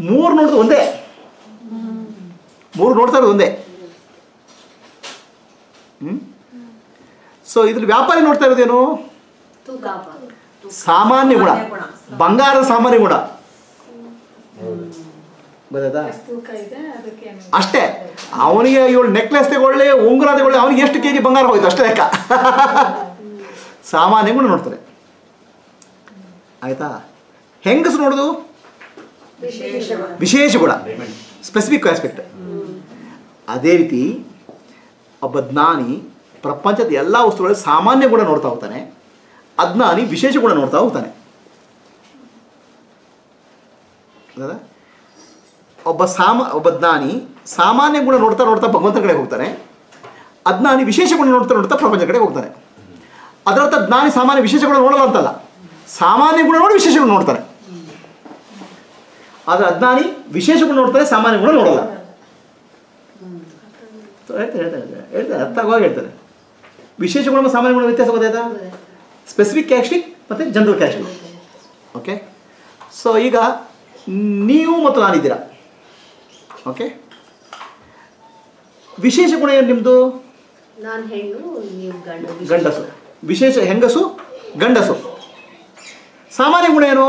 ಮೂರು ನೋಡಿದ್ರೆ ಒಂದೇ. ಮೂರು ನೋಡ್ತಾ ಇರೋದು ಒಂದೇ. ಹ್ಮ್? ಸೊ ಇದ್ರ ವ್ಯಾಪಾರಿ ನೋಡ್ತಾ ಇರೋದೇನು
ಏನು?
ಸಾಮಾನ್ಯ ಗುಣ.
ಸಾಮಾನ್ಯ ಗುಣ.
ಬಂಗಾರದ ಸಾಮಾನ್ಯ ಗುಣ. ಅಷ್ಟೇ. ಅವನಿಗೆ ಇವಳು ನೆಕ್ಲೆಸ್ ತಗೊಳ್ಳಿ ಉಂಗುರ ತಗೊಳ್ಳಿ ಅವನಿಗೆ ಎಷ್ಟು ಕೆ ಜಿ ಬಂಗಾರ ಹೋಯ್ತು ಅಷ್ಟೇ ಲೆಕ್ಕ. ಸಾಮಾನ್ಯ ಗುಣ ನೋಡ್ತಾರೆ. ಆಯ್ತಾ? ಹೆಂಗಸು ನೋಡೋದು?
ವಿಶೇಷ ಗುಣ.
ವಿಶೇಷ ಗುಣ ಸ್ಪೆಸಿಫಿಕ್ ಆಸ್ಪೆಕ್ಟ್ ಅದೇ ರೀತಿ ಒಬ್ಬ ಜ್ಞಾನಿ ಪ್ರಪಂಚದ ಎಲ್ಲ ವಸ್ತುಗಳಲ್ಲಿ ಸಾಮಾನ್ಯ ಗುಣ ನೋಡ್ತಾ ಹೋಗ್ತಾನೆ. ಅಜ್ಞಾನಿ ವಿಶೇಷ ಗುಣ ನೋಡ್ತಾ ಹೋಗ್ತಾನೆ? ಒಬ್ಬ ಸಾಮ, ಒಬ್ಬ ಜ್ಞಾನಿ ಸಾಮಾನ್ಯ ಗುಣ ನೋಡ್ತಾ ನೋಡ್ತಾ ಭಗವಂತನ ಕಡೆ ಹೋಗ್ತಾನೆ. ಅಜ್ಞಾನಿ ವಿಶೇಷ ಗುಣ ನೋಡ್ತಾ ನೋಡ್ತಾ ಪ್ರಪಂಚ ಕಡೆ ಹೋಗ್ತಾನೆ. ಅದರರ್ಥ ಜ್ಞಾನಿ ಸಾಮಾನ್ಯ ವಿಶೇಷ ಗುಣ ನೋಡಲ್ಲ ಅಂತಲ್ಲ. ಸಾಮಾನ್ಯ ಗುಣ ನೋಡಿ ವಿಶೇಷ ಗುಣ ನೋಡ್ತಾನೆ ಆದರೆ ಅಜ್ಞಾನಿ ವಿಶೇಷ ಗುಣ ನೋಡ್ತಾರೆ, ಸಾಮಾನ್ಯ ಗುಣ ನೋಡಲ್ಲ. ಹೇಳ್ತಾರೆ ಹೇಳ್ತಾರೆ. ವಿಶೇಷ ಗುಣ ಸಾಮಾನ್ಯ ಗುಣ ವ್ಯತ್ಯಾಸ ಗೊತ್ತಾಯ್ತಾ? ಸ್ಪೆಸಿಫಿಕ್ ಕ್ಯಾಸ್ಟಿಕ್ ಮತ್ತು ಜನರಲ್ ಕ್ಯಾಸ್ಟಿಕ್ ಓಕೆ ಸೊ ಈಗ ನೀವು ಮತ್ತು ನಾನಿದ್ದೀರಾ? ಓಕೆ ವಿಶೇಷ ಗುಣ ಏನು ನಿಮ್ಮದು ಗಂಡಸು. ವಿಶೇಷ ಹೆಂಗಸು ಗಂಡಸು. ಸಾಮಾನ್ಯ ಗುಣ ಏನು?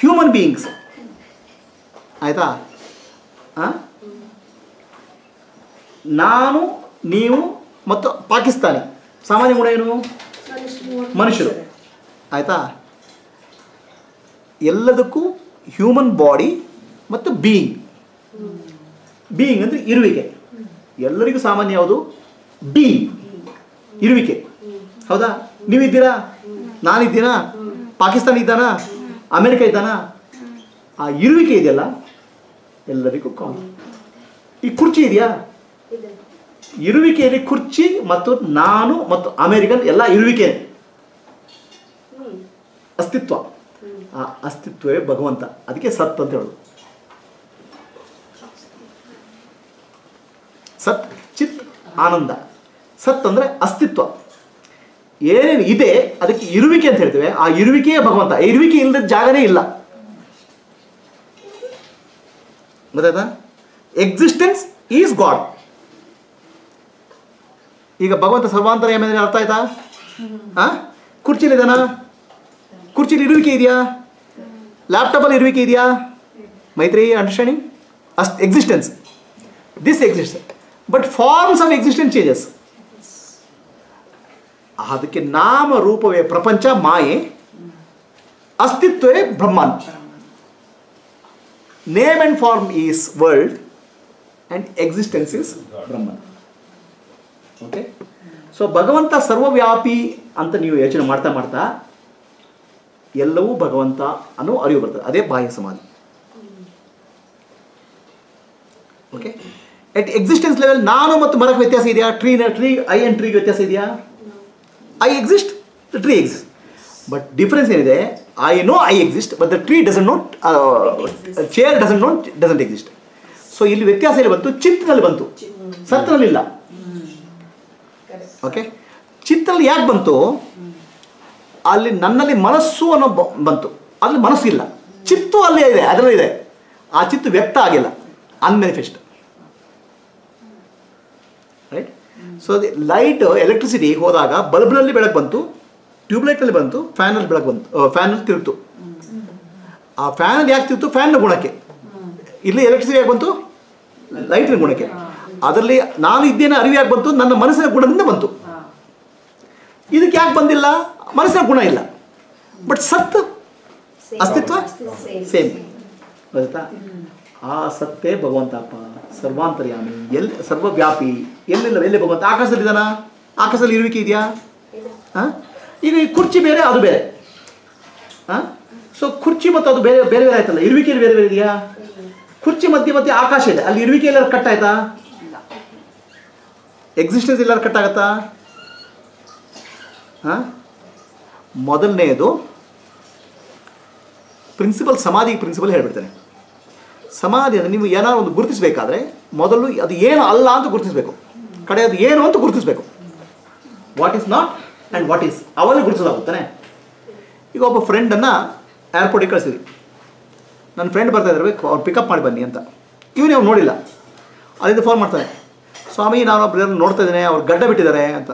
ಹ್ಯೂಮನ್ ಬೀಯಿಂಗ್ಸ್ ಆಯಿತಾ? ನಾನು ನೀವು ಮತ್ತು ಪಾಕಿಸ್ತಾನಿ. ಸಾಮಾನ್ಯ ಗುಣ ಏನು?
ಮನುಷ್ಯರು.
ಆಯಿತಾ? ಎಲ್ಲದಕ್ಕೂ ಹ್ಯೂಮನ್ ಬಾಡಿ ಮತ್ತು ಬೀಯಿಂಗ್ ಬೀಯಿಂಗ್ ಅಂದರೆ ಇರುವಿಕೆ. ಎಲ್ಲರಿಗೂ ಸಾಮಾನ್ಯ ಯಾವುದು? ಬೀಯಿಂಗ್ ಇರುವಿಕೆ. ಹೌದಾ? ನೀವಿದ್ದೀರಾ? ನಾನಿದ್ದೀನಾ? ಪಾಕಿಸ್ತಾನ ಇದ್ದಾನಾ? ಅಮೆರಿಕ ಇದ್ದಾನಾ? ಆ ಇರುವಿಕೆ ಇದೆಯಲ್ಲ, ಎಲ್ಲರಿಗೂ ಕಾಮನ್ ಈ ಕುರ್ಚಿ ಇದೆಯಾ?
ಇದೆ
ಇರುವಿಕೆಯಲ್ಲಿ ಕುರ್ಚಿ ಮತ್ತು ನಾನು ಮತ್ತು ಅಮೆರಿಕನ್ ಎಲ್ಲ ಇರುವಿಕೆ. ಅಸ್ತಿತ್ವ. ಆ ಅಸ್ತಿತ್ವವೇ ಭಗವಂತ. ಅದಕ್ಕೆ ಸತ್ ಅಂತ ಹೇಳೋದು. ಸತ್, ಚಿತ್, ಆನಂದ. ಸತ್ ಅಂದರೆ ಅಸ್ತಿತ್ವ. ಏನೇನು ಇದೆ, ಅದಕ್ಕೆ ಇರುವಿಕೆ ಅಂತ ಹೇಳ್ತೇವೆ. ಆ ಇರುವಿಕೆಯೇ ಭಗವಂತ. ಇರುವಿಕೆ ಇಲ್ಲದ ಜಾಗನೇ ಇಲ್ಲ. ಗೊತ್ತಾಯ್ತಾ? ಎಕ್ಸಿಸ್ಟೆನ್ಸ್ ಈಸ್ ಗಾಡ್ ಈಗ ಭಗವಂತ ಸರ್ವಾಂತರ ಏನಾದ್ರೆ ಅರ್ಥ ಆಯ್ತಾ? ಆ? ಕುರ್ಚಿಲಿದಾನ ಕುರ್ಚಿಲಿ ಇರುವಿಕೆ ಇದೆಯಾ? ಲ್ಯಾಪ್ಟಾಪಲ್ಲಿ ಇರುವಿಕೆ ಇದೆಯಾ? ಮೈತ್ರಿ ಅಂಡರ್ಸ್ಟ್ಯಾಂಡಿಂಗ್ ಅಷ್ಟು existence this exist but forms of existence changes ಅದಕ್ಕೆ ನಾಮ ರೂಪವೇ ಪ್ರಪಂಚ, ಮಾಯೆ, ಅಸ್ತಿತ್ವವೇ Brahman name and form is world and existence is Brahman okay so ಭಗವಂತ ಸರ್ವವ್ಯಾಪಿ ಅಂತ ನೀವು ಯೋಚನೆ ಮಾಡ್ತಾ ಮಾಡ್ತಾ ಎಲ್ಲವೂ ಭಗವಂತ ಅನ್ನೋ ಅರಿವು ಬರ್ತದೆ. ಅದೇ ಬಾಹ್ಯ ಸಮಾಧಿ. ಓಕೆ ಎಟ್ ಎಕ್ಸಿಸ್ಟೆನ್ಸ್ ಲೆವೆಲ್ ನಾನು ಮತ್ತು ಮರಕ್ಕೆ ವ್ಯತ್ಯಾಸ ಇದೆಯಾ? ಟ್ರೀ ಟ್ರೀ ಐ ಆ್ಯಂಡ್ ಟ್ರೀಗೆ ವ್ಯತ್ಯಾಸ ಇದೆಯಾ? I exist the tree exist but difference ಏನಿದೆ? I know I exist but the tree does not chair does not doesn't exist so ಇಲ್ಲಿ ವ್ಯತ್ಯಾಸ ಇಲ್ಲಿ ಬಂತು? ಚಿತ್ರದಲ್ಲಿ ಬಂತು. ಸತ್ತರಲ್ಲಿಲ್ಲ. ಓಕೆ ಚಿತ್ರದಲ್ಲಿ ಯಾಕೆ ಬಂತು? ಅಲ್ಲಿ ನನ್ನಲ್ಲಿ ಮನಸ್ಸು ಅನ್ನೋ ಬಂತು. ಅಲ್ಲಿ ಮನಸ್ಸಿಲ್ಲ. ಚಿತ್ತು ಅಲ್ಲೇ ಇದೆ ಅದರಲ್ಲಿದೆ. ಆ ಚಿತ್ತು ವ್ಯಕ್ತ ಆಗಿಲ್ಲ. ಅನ್ಮ್ಯಾನಿಫೆಸ್ಟ್ ರೈಟ್ ಅದೇ ಲೈಟ್ ಎಲೆಕ್ಟ್ರಿಸಿಟಿ ಹೋದಾಗ ಬಲ್ಬ್ನಲ್ಲಿ ಬೆಳಕು ಬಂತು ಟ್ಯೂಬ್ಲೈಟ್ನಲ್ಲಿ ಬಂತು ಫ್ಯಾನಲ್ಲಿ ಬೆಳಕು ಬಂತು ಫ್ಯಾನಲ್ಲಿ ತಿರುತು ಆ ಫ್ಯಾನಲ್ಲಿ ಯಾಕೆ ತಿರುತು ಫ್ಯಾನ್ನ ಗುಣಕ್ಕೆ. ಇಲ್ಲಿ ಎಲೆಕ್ಟ್ರಿಸಿಟಿ ಯಾಕೆ ಬಂತು? ಲೈಟಿನ ಗುಣಕ್ಕೆ. ಅದರಲ್ಲಿ ನಾನು ಇದ್ದೇನೆ ಅರಿವು ಯಾಕೆ ಬಂತು? ನನ್ನ ಮನಸ್ಸಿನ ಗುಣದಿಂದ ಬಂತು. ಇದಕ್ಕೆ ಯಾಕೆ ಬಂದಿಲ್ಲ? ಮನಸ್ಸಿನ ಗುಣ ಇಲ್ಲ. ಬಟ್ ಸತ್ ಅಸ್ತಿತ್ವ? ಸೇಮ್ ಗೊತ್ತಾ ಆ ಸತ್ತೇ ಭಗವಂತಪ್ಪ ಸರ್ವಾಂತರ್ಯಾಮಿ ಎಲ್ಲಿ ಸರ್ವವ್ಯಾಪಿ. ಎಲ್ಲಿಲ್ಲ, ಎಲ್ಲಿ ಭಗವಂತ? ಆಕಾಶದಲ್ಲಿದ್ದಾನ ಆಕಾಶದಲ್ಲಿ ಇರುವಿಕೆ ಇದೆಯಾ? ಹಾಂ ಈಗ ಈ ಕುರ್ಚಿ ಬೇರೆ, ಅದು ಬೇರೆ. ಹಾಂ ಸೊ ಕುರ್ಚಿ ಮತ್ತು ಅದು ಬೇರೆ ಬೇರೆ ಬೇರೆ ಆಯ್ತಲ್ಲ. ಇರುವಿಕೆಯಲ್ಲಿ ಬೇರೆ ಬೇರೆ ಇದೆಯಾ? ಕುರ್ಚಿ ಮಧ್ಯೆ ಮಧ್ಯೆ ಆಕಾಶ ಇದೆ. ಅಲ್ಲಿ ಇರುವಿಕೆ ಎಲ್ಲರೂ ಕಟ್ ಆಯ್ತಾ? ಎಕ್ಸಿಸ್ಟೆನ್ಸ್ ಎಲ್ಲರೂ ಕಟ್ ಆಗತ್ತಾ? ಹಾಂ ಮೊದಲನೆಯದು ಪ್ರಿನ್ಸಿಪಲ್ ಸಮಾಧಿ ಪ್ರಿನ್ಸಿಪಲ್ ಹೇಳ್ಬಿಡ್ತೇನೆ. ಸಮಾಧಿ ಅಂದರೆ ನೀವು ಏನಾದ್ರು ಒಂದು ಗುರುತಿಸಬೇಕಾದ್ರೆ ಮೊದಲು ಅದು ಏನು ಅಲ್ಲ ಅಂತ ಗುರುತಿಸಬೇಕು. ಕಡೆ ಅದು ಏನು ಅಂತ ಗುರುತಿಸಬೇಕು. What is not and what is ಅವಲ್ಲಿ ಗುರುತಿಸೋದಾಗುತ್ತಾನೆ ಈಗ ಒಬ್ಬ ಫ್ರೆಂಡನ್ನು ಏರ್ಪೋರ್ಟಿಗೆ ಕಳಿಸಿದ್ವಿ. ನನ್ನ ಫ್ರೆಂಡ್ ಬರ್ತಾ ಇದ್ದಾರೆ ಅವ್ರು ಪಿಕಪ್ ಮಾಡಿ ಬನ್ನಿ ಅಂತ. ಇವನೇ ಅವ್ನು ನೋಡಿಲ್ಲ. ಅಲ್ಲಿಂದ ಫೋನ್ ಮಾಡ್ತಾನೆ. ಸ್ವಾಮಿ, ನಾನು ಒಬ್ಬರು ನೋಡ್ತಾ ಇದ್ದೇನೆ, ಅವ್ರು ಗಡ್ಡ ಬಿಟ್ಟಿದ್ದಾರೆ ಅಂತ.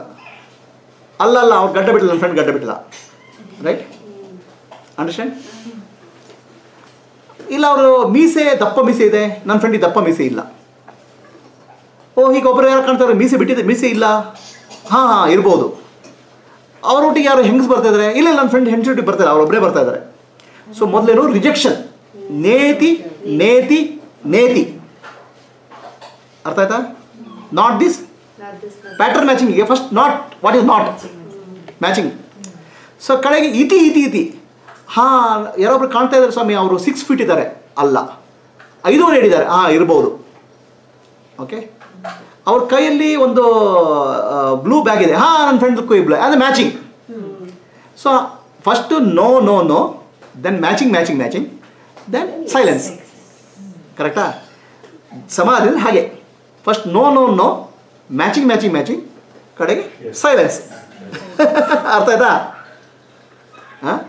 ಅಲ್ಲ ಅಲ್ಲ, ಅವ್ರು ಗಡ್ಡ ಬಿಟ್ಟಿಲ್ಲ, ನನ್ನ ಫ್ರೆಂಡ್ ಗಡ್ಡ ಬಿಟ್ಟಿಲ್ಲ. ರೈಟ್ ಅಂಡರ್ಸ್ಟ್ಯಾಂಡ್ ಇಲ್ಲ, ಅವರು ಮೀಸೆ, ದಪ್ಪ ಮೀಸೆ ಇದೆ. ನನ್ನ ಫ್ರೆಂಡಿಗೆ ದಪ್ಪ ಮೀಸೆ ಇಲ್ಲ. ಓ, ಹೀಗೆ ಒಬ್ಬರು ಯಾರು ಕಾಣ್ತಾರೆ? ಮೀಸೆ ಬಿಟ್ಟಿದೆ, ಮೀಸೆ ಇಲ್ಲ. ಹಾಂ ಹಾಂ, ಇರ್ಬೋದು. ಅವರೊಟ್ಟಿಗೆ ಯಾರು ಹೆಂಗಸ್ ಬರ್ತಾ ಇದ್ದಾರೆ ಇಲ್ಲ ನನ್ನ ಫ್ರೆಂಡ್ ಹೆಂಗಸೊಟ್ಟಿಗೆ ಬರ್ತಾರೆ ಅವರೊಬ್ಬರೇ ಬರ್ತಾ ಇದ್ದಾರೆ ಸೊ ಮೊದಲೇನು ರಿಜೆಕ್ಷನ್ ನೇತಿ ನೇತಿ ನೇತಿ. ಅರ್ಥ ಆಯ್ತಾ? ನಾಟ್ ದಿಸ್ ಪ್ಯಾಟರ್ನ್ ಈಗ first not what is not matching so ಕಡೆಗೆ ಇತಿ ಇತಿ ಇತಿ. ಹಾಂ ಯಾರೊಬ್ರು ಕಾಣ್ತಾ ಇದ್ದಾರೆ ಸ್ವಾಮಿ, ಅವರು ಸಿಕ್ಸ್ ಫೀಟ್ ಇದ್ದಾರೆ. ಅಲ್ಲ. ಐದೂವರೆ ಇದ್ದಾರೆ. ಹಾಂ, ಇರ್ಬೋದು. ಓಕೆ ಅವ್ರ ಕೈಯಲ್ಲಿ ಒಂದು ಬ್ಲೂ ಬ್ಯಾಗ್ ಇದೆ. ಹಾಂ ನನ್ನ ಫ್ರೆಂಡ್ ಕೈ ಬ್ಲೂ ಅದು matching so first no no no then matching matching matching then silence ಕರೆಕ್ಟಾ ಸಮಾಧಿ ಹಾಗೆ. First no no no matching matching matching ಕಡೆಗೆ ಸೈಲೆನ್ಸ್ ಅರ್ಥ ಆಯ್ತಾ? ಹಾಂ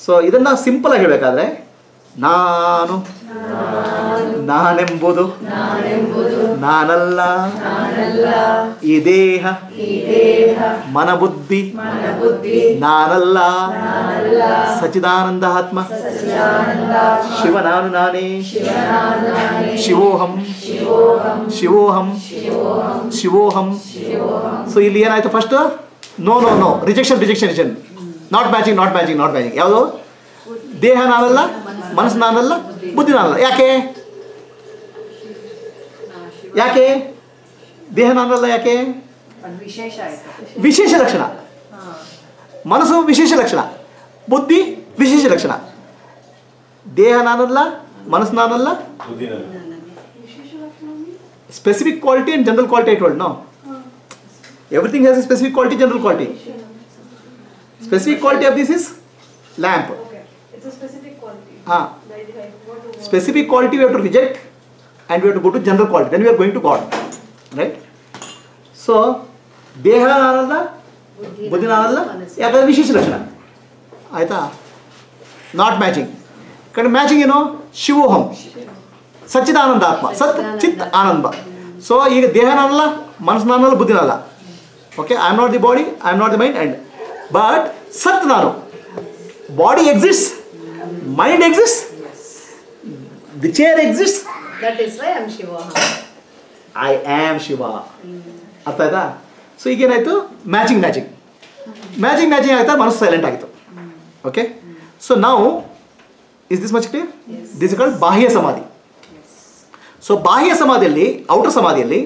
ಸೊ ಇದನ್ನು ಸಿಂಪಲ್ ಆಗಿ ಹೇಳಬೇಕಾದ್ರೆ ನಾನು ನಾನೆಂಬುದು. ನಾನಲ್ಲ. ಈ ದೇಹ. ಮನಬುದ್ಧಿ. ನಾನಲ್ಲ. ಸಚಿದಾನಂದ ಆತ್ಮ. ಶಿವ ನಾನು. ನಾನೇ. ಶಿವೋಹಂ. ಶಿವೋಹಂ. ಶಿವೋಹಂ. ಸೊ ಇಲ್ಲಿ ಏನಾಯ್ತು first no no no rejection rejection rejection not matching not matching not matching ಯಾವುದು? ದೇಹ ನಾನಲ್ಲ ಮನಸ್ಸು ನಾನಲ್ಲ ಬುದ್ಧಿ ನಾನಲ್ಲ. ಯಾಕೆ? ಯಾಕೆ ದೇಹ ನಾನಲ್ಲ ಯಾಕೆ
ಅದು ವಿಶೇಷ ಆಯ್ತು
ವಿಶೇಷ ಲಕ್ಷಣ ಮನಸ್ಸು ವಿಶೇಷ ಲಕ್ಷಣ ಬುದ್ಧಿ ವಿಶೇಷ ಲಕ್ಷಣ ದೇಹ ನಾನಲ್ಲ ಮನಸ್ಸು ನಾನಲ್ಲ
ಬುದ್ಧಿನಲ್ಲಿ
specific quality and general quality I told no everything has a specific quality general quality specific quality of this is lamp
Okay. It's a specific quality.
ah and we have to go to general quality. Then we are going to god. Right? So ದೇಹ ನಾನಲ್ಲ ಬುದ್ಧಿ ನಾನಲ್ಲ ಯಾಕಂದ್ರೆ ವಿಶೇಷ ಲಕ್ಷಣ ಆಯಿತಾ not matching ಕಡೆ matching ಏನು ಶಿವೋಹಂ ಸಚ್ಚಿದಾನಂದ ಆತ್ಮ ಸತ್ ಚಿತ್ ಆನಂದ ಸೊ ಈಗ ದೇಹ ನಾನಲ್ಲ ಮನಸ್ಸು ನಾನಲ್ಲ ಬುದ್ಧಿ ನಾನಲ್ಲ okay I am not the body I am not the mind and but sat ನಾನು body exist mind exist the chair exist
That is why I'm Shiva.
I am Shiva ಅರ್ಥ ಆಯ್ತಾ ಸೊ ಈಗೇನಾಯಿತು? ಮ್ಯಾಚಿಂಗ್ ಮ್ಯಾಚಿಂಗ್ ಮ್ಯಾಚಿಂಗ್ ಮ್ಯಾಚಿಂಗ್ ಆಯ್ತಾ ಮನಸ್ಸು silent ಆಗಿತ್ತು. Okay so ನಾವು is this much clear this called ಬಾಹ್ಯ ಸಮಾಧಿ. ಸೊ ಬಾಹ್ಯ ಸಮಾಧಿಯಲ್ಲಿ ಔಟರ್ ಸಮಾಧಿಯಲ್ಲಿ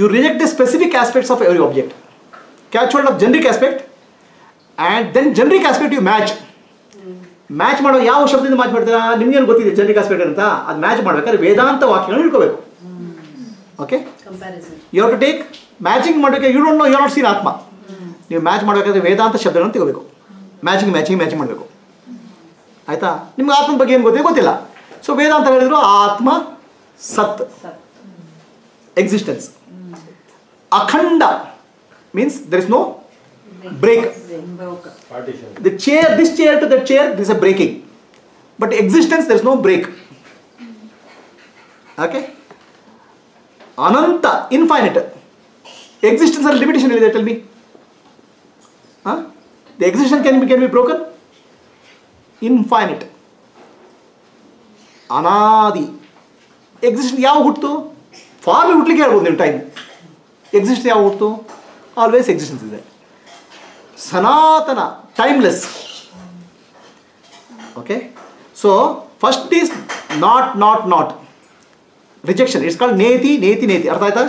you reject the specific aspects of every object catch hold of generic aspect and then generic aspect you match match ಮಾಡೋ ಯಾವ ಶಬ್ದದಿಂದ ಮ್ಯಾಚ್ ಮಾಡ್ತೀರಾ? ಏನು ಗೊತ್ತಿದೆ ಜನರಿಕ್ ಆಸ್ಪೆಕ್ಟ್ ಅಂತ? ಅದು ಮ್ಯಾಚ್ ಮಾಡ್ಬೇಕಾದ್ರೆ ವೇದಾಂತ ವಾಕ್ಯಗಳನ್ನ ಹಿಡ್ಕೋಬೇಕು okay you to take matching ಮಾಡಬೇಕಾದ್ರೆ you don't know you not seen ಆತ್ಮ. ನೀವು ಮ್ಯಾಚ್ ಮಾಡಬೇಕಾದ್ರೆ ವೇದಾಂತ ಶಬ್ದಗಳನ್ನು ತಗೋಬೇಕು. ಮ್ಯಾಚಿಂಗ್ ಮ್ಯಾಚಿಂಗ್ ಮ್ಯಾಚಿಂಗ್ ಮಾಡಬೇಕು. ಆಯಿತಾ? ನಿಮ್ಗೆ ಆತ್ಮ ಬಗ್ಗೆ ಏನು ಗೊತ್ತಿದೆ ಗೊತ್ತಿಲ್ಲ. ಸೊ ವೇದಾಂತ ಹೇಳಿದ್ರು ಆತ್ಮ ಸತ್. ಎಕ್ಸಿಸ್ಟೆನ್ಸ್ ಅಖಂಡ. Means there is no Break
partition
the chair this chair to that chair there is a breaking but existence there is no break okay ananta infinite existence and limitation is there tell me huh? the existence can be can be broken infinite ಅನಾದಿ existence ಯಾವ ಹುಟ್ಟು form ಹುಟ್ಲಿಕ್ಕೆ ಹೇಳ್ಬೋದು ನೀವು time exist ಯಾವ ಹುಟ್ಟು always existence ಇದೆ ಸನಾತನ timeless okay so first is not not not rejection it's called ನೇತಿ ನೇತಿ ನೇತಿ ಅರ್ಥ ಆಯ್ತಾ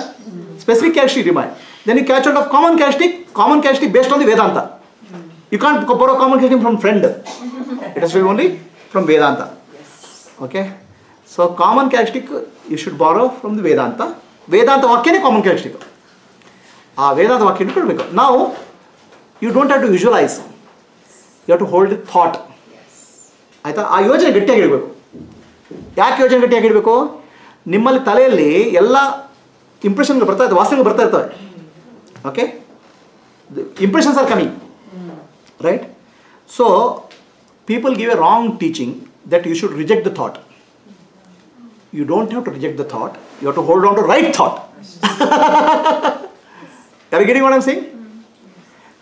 specific caustic remind then you catch out of common caustic common caustic based on the Vedanta you can't borrow common caustic from friend it is only from Vedanta okay so common caustic you should borrow from the Vedanta Vedanta ವಾಕ್ಯನೇ common caustic ಆ ವೇದಾಂತ ವಾಕ್ಯ ಇಟ್ಕೊಳ್ಬೇಕು ನಾವು you don't have to visualise you have to hold thought ಆಯಿತಾ? ಆ ಯೋಜನೆ ಗಟ್ಟಿಯಾಗಿ ಇಡಬೇಕು ಯಾಕೆ ಯೋಜನೆ ಗಟ್ಟಿಯಾಗಿ ಇಡಬೇಕು ನಿಮ್ಮಲ್ಲಿ ತಲೆಯಲ್ಲಿ ಎಲ್ಲ ಇಂಪ್ರೆಷನ್ಗಳು ಬರ್ತಾ ಇರ್ತವೆ, ವಾಸನೆಗಳು ಬರ್ತಾ ಇರ್ತವೆ. Okay impressions are coming right so people give a wrong teaching that you should reject the thought you don't have to reject the thought you have to hold on to right thought ಯಾರು getting what sing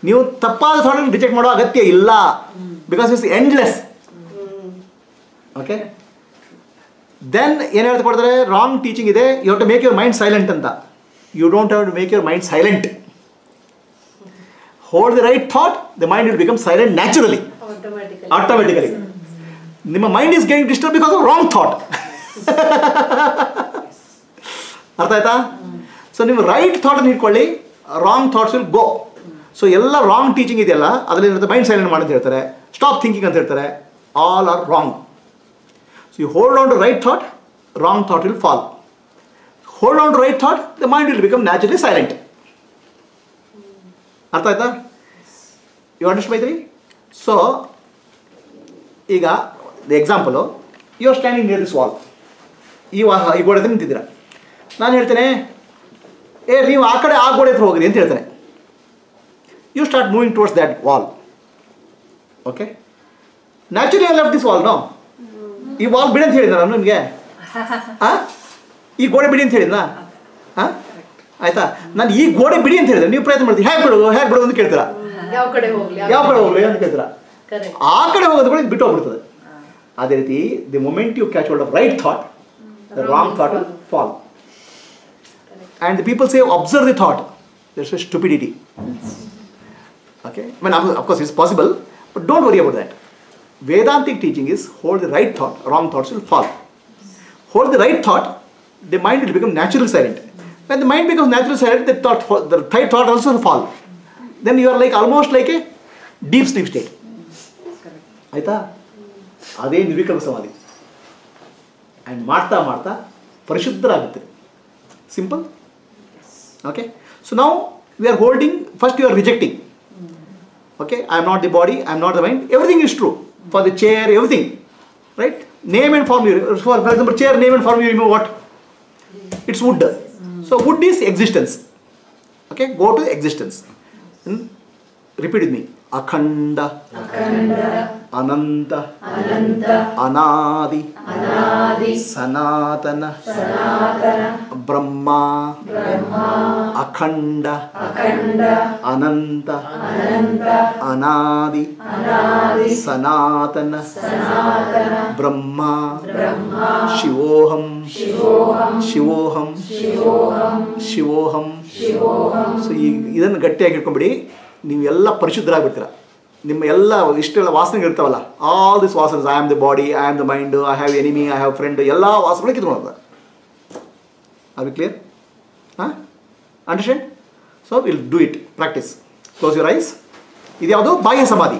ನೀವು ತಪ್ಪಾದ ಥಾಟನ್ನು reject ಮಾಡೋ ಅಗತ್ಯ ಇಲ್ಲ. Because it's endless okay then ಏನು ಹೇಳ್ತಾ ಕೊಡ್ತಾರೆ? ರಾಂಗ್ ಟೀಚಿಂಗ್ ಇದೆ. You have to make your mind silent ಅಂತ. You don't have to make your mind silent hold the right thought the mind will become silent
naturally
automatically ನಿಮ್ಮ mind is getting disturb because of wrong thought ಅರ್ಥ ಆಯ್ತಾ? So ನೀವು right ಥಾಟನ್ನು ಇಟ್ಕೊಳ್ಳಿ. Wrong thoughts will go so ಎಲ್ಲ wrong teaching ಇದೆಯಲ್ಲ, ಅದರಲ್ಲಿ mind silent ಮಾಡಿ ಅಂತ ಹೇಳ್ತಾರೆ. ಸ್ಟಾಪ್ ಥಿಂಕಿಂಗ್ ಅಂತ ಹೇಳ್ತಾರೆ. All are wrong so you hold on to right thought wrong thought will fall hold on to right thought the mind will become naturally silent ಅರ್ಥ ಆಯ್ತಾ? You understand Maitri? So ಈಗ the example you are standing near this wall ಈ ವಾ ಈ ಗೋಡೆ ನಿಂತಿದ್ದೀರ. ನಾನು ಹೇಳ್ತೇನೆ, ಏ, ನೀವು ಆ ಕಡೆ ಆ ಗೋಡೆ ಹತ್ರ ಹೋಗ್ರಿ ಅಂತ ಹೇಳ್ತೇನೆ. You start moving towards that wall okay naturally I left this wall no ಈ ವಾಲ್ ಬಿಡಿ ಅಂತ ಹೇಳಿದ ನಾನು ನಿಮಗೆ ಹಾಂ ಈ ಗೋಡೆ ಬಿಡಿ ಅಂತ ಹೇಳಿದ್ನಾ? ಹಾಂ ಆಯ್ತಾ? ನಾನು ಈ ಗೋಡೆ ಬಿಡಿ ಅಂತ ಹೇಳಿದ್ರೆ ನೀವು ಪ್ರಯತ್ನ ಮಾಡ್ತೀವಿ ಹೇಗೆ ಬಿಡೋದು ಹೇಗೆ ಬಿಡೋದು ಅಂತ ಕೇಳ್ತೀರಾ?
ಯಾವ ಕಡೆ ಹೋಗ್ಲಿ
ಯಾವ ಕಡೆ ಹೋಗ್ಲಿ ಅಂತ ಕೇಳ್ತೀರಾ? ಆ ಕಡೆ ಹೋಗೋದು ಕೂಡ ಬಿಟ್ಟು ಹೋಗ್ಬಿಡ್ತದೆ ಅದೇ ರೀತಿ the moment you catch hold of right thought the wrong thought fall and the people say observe the thought that's a stupidity okay of course, it's possible, but don't worry about that. Vedantic teaching is hold the right thought, wrong thoughts will fall. hold the right thought, the mind will become naturally silent. When the mind becomes naturally silent, the thought, the right thought also will fall. Then you are like almost like a deep sleep state. ಆಯ್ತಾ ಅದೇ ನಿರ್ವಿಕಲ್ಪ ಸಮಾಧಿ and ಮಾಡ್ತಾ ಮಾಡ್ತಾ ಪರಿಶುದ್ಧರಾಗುತ್ತೆ simple okay so ನಾವು we are holding first you are rejecting Okay, I am not the body, I am not the mind. Everything is true. For the chair, everything. Right? Name and form, you, for, for example, chair, name and form, you remember what? It's wood. So wood is existence. Okay, go to existence. Hmm? Repeat with me. ಅಖಂಡ ಅನಂತ ಅನಂತ ಅನಾದಿ ಅನಾದಿ ಸನಾತನ ಸನಾತನ ಬ್ರಹ್ಮ ಅಖಂಡ ಅಖಂಡ ಅನಂತ ಅನಂತ ಅನಾದಿ ಅನಾದಿ ಸನಾತನ ಸನಾತನ ಬ್ರಹ್ಮ ಶಿವೋಹಂ ಶಿವೋಹಂ ಶಿವೋಹಂ ಶಿವೋಹಂ ಸೊ ಈ ಇದನ್ನು ಗಟ್ಟಿಯಾಗಿ ಇಟ್ಕೊಂಬಿಡಿ ನೀವು ಎಲ್ಲ ಪರಿಶುದ್ಧರಾಗ್ಬಿಡ್ತೀರ. ನಿಮ್ಮ ಎಲ್ಲ ಇಷ್ಟೆಲ್ಲ ವಾಸನೆಗಳು ಇರ್ತಾವಲ್ಲ all this ವಾಸನ್ಸ್ I am the body I am the mind I have enemy I have friend ಎಲ್ಲ ವಾಸನೆಗಳು ಕಿತ್ಕೊಂಡು ಅದು ಕ್ಲಿಯರ್ ಹಾಂ understand so will do it practice close your eyes ಇದ್ಯಾವುದು? ಬಾಹ್ಯ ಸಮಾಧಿ.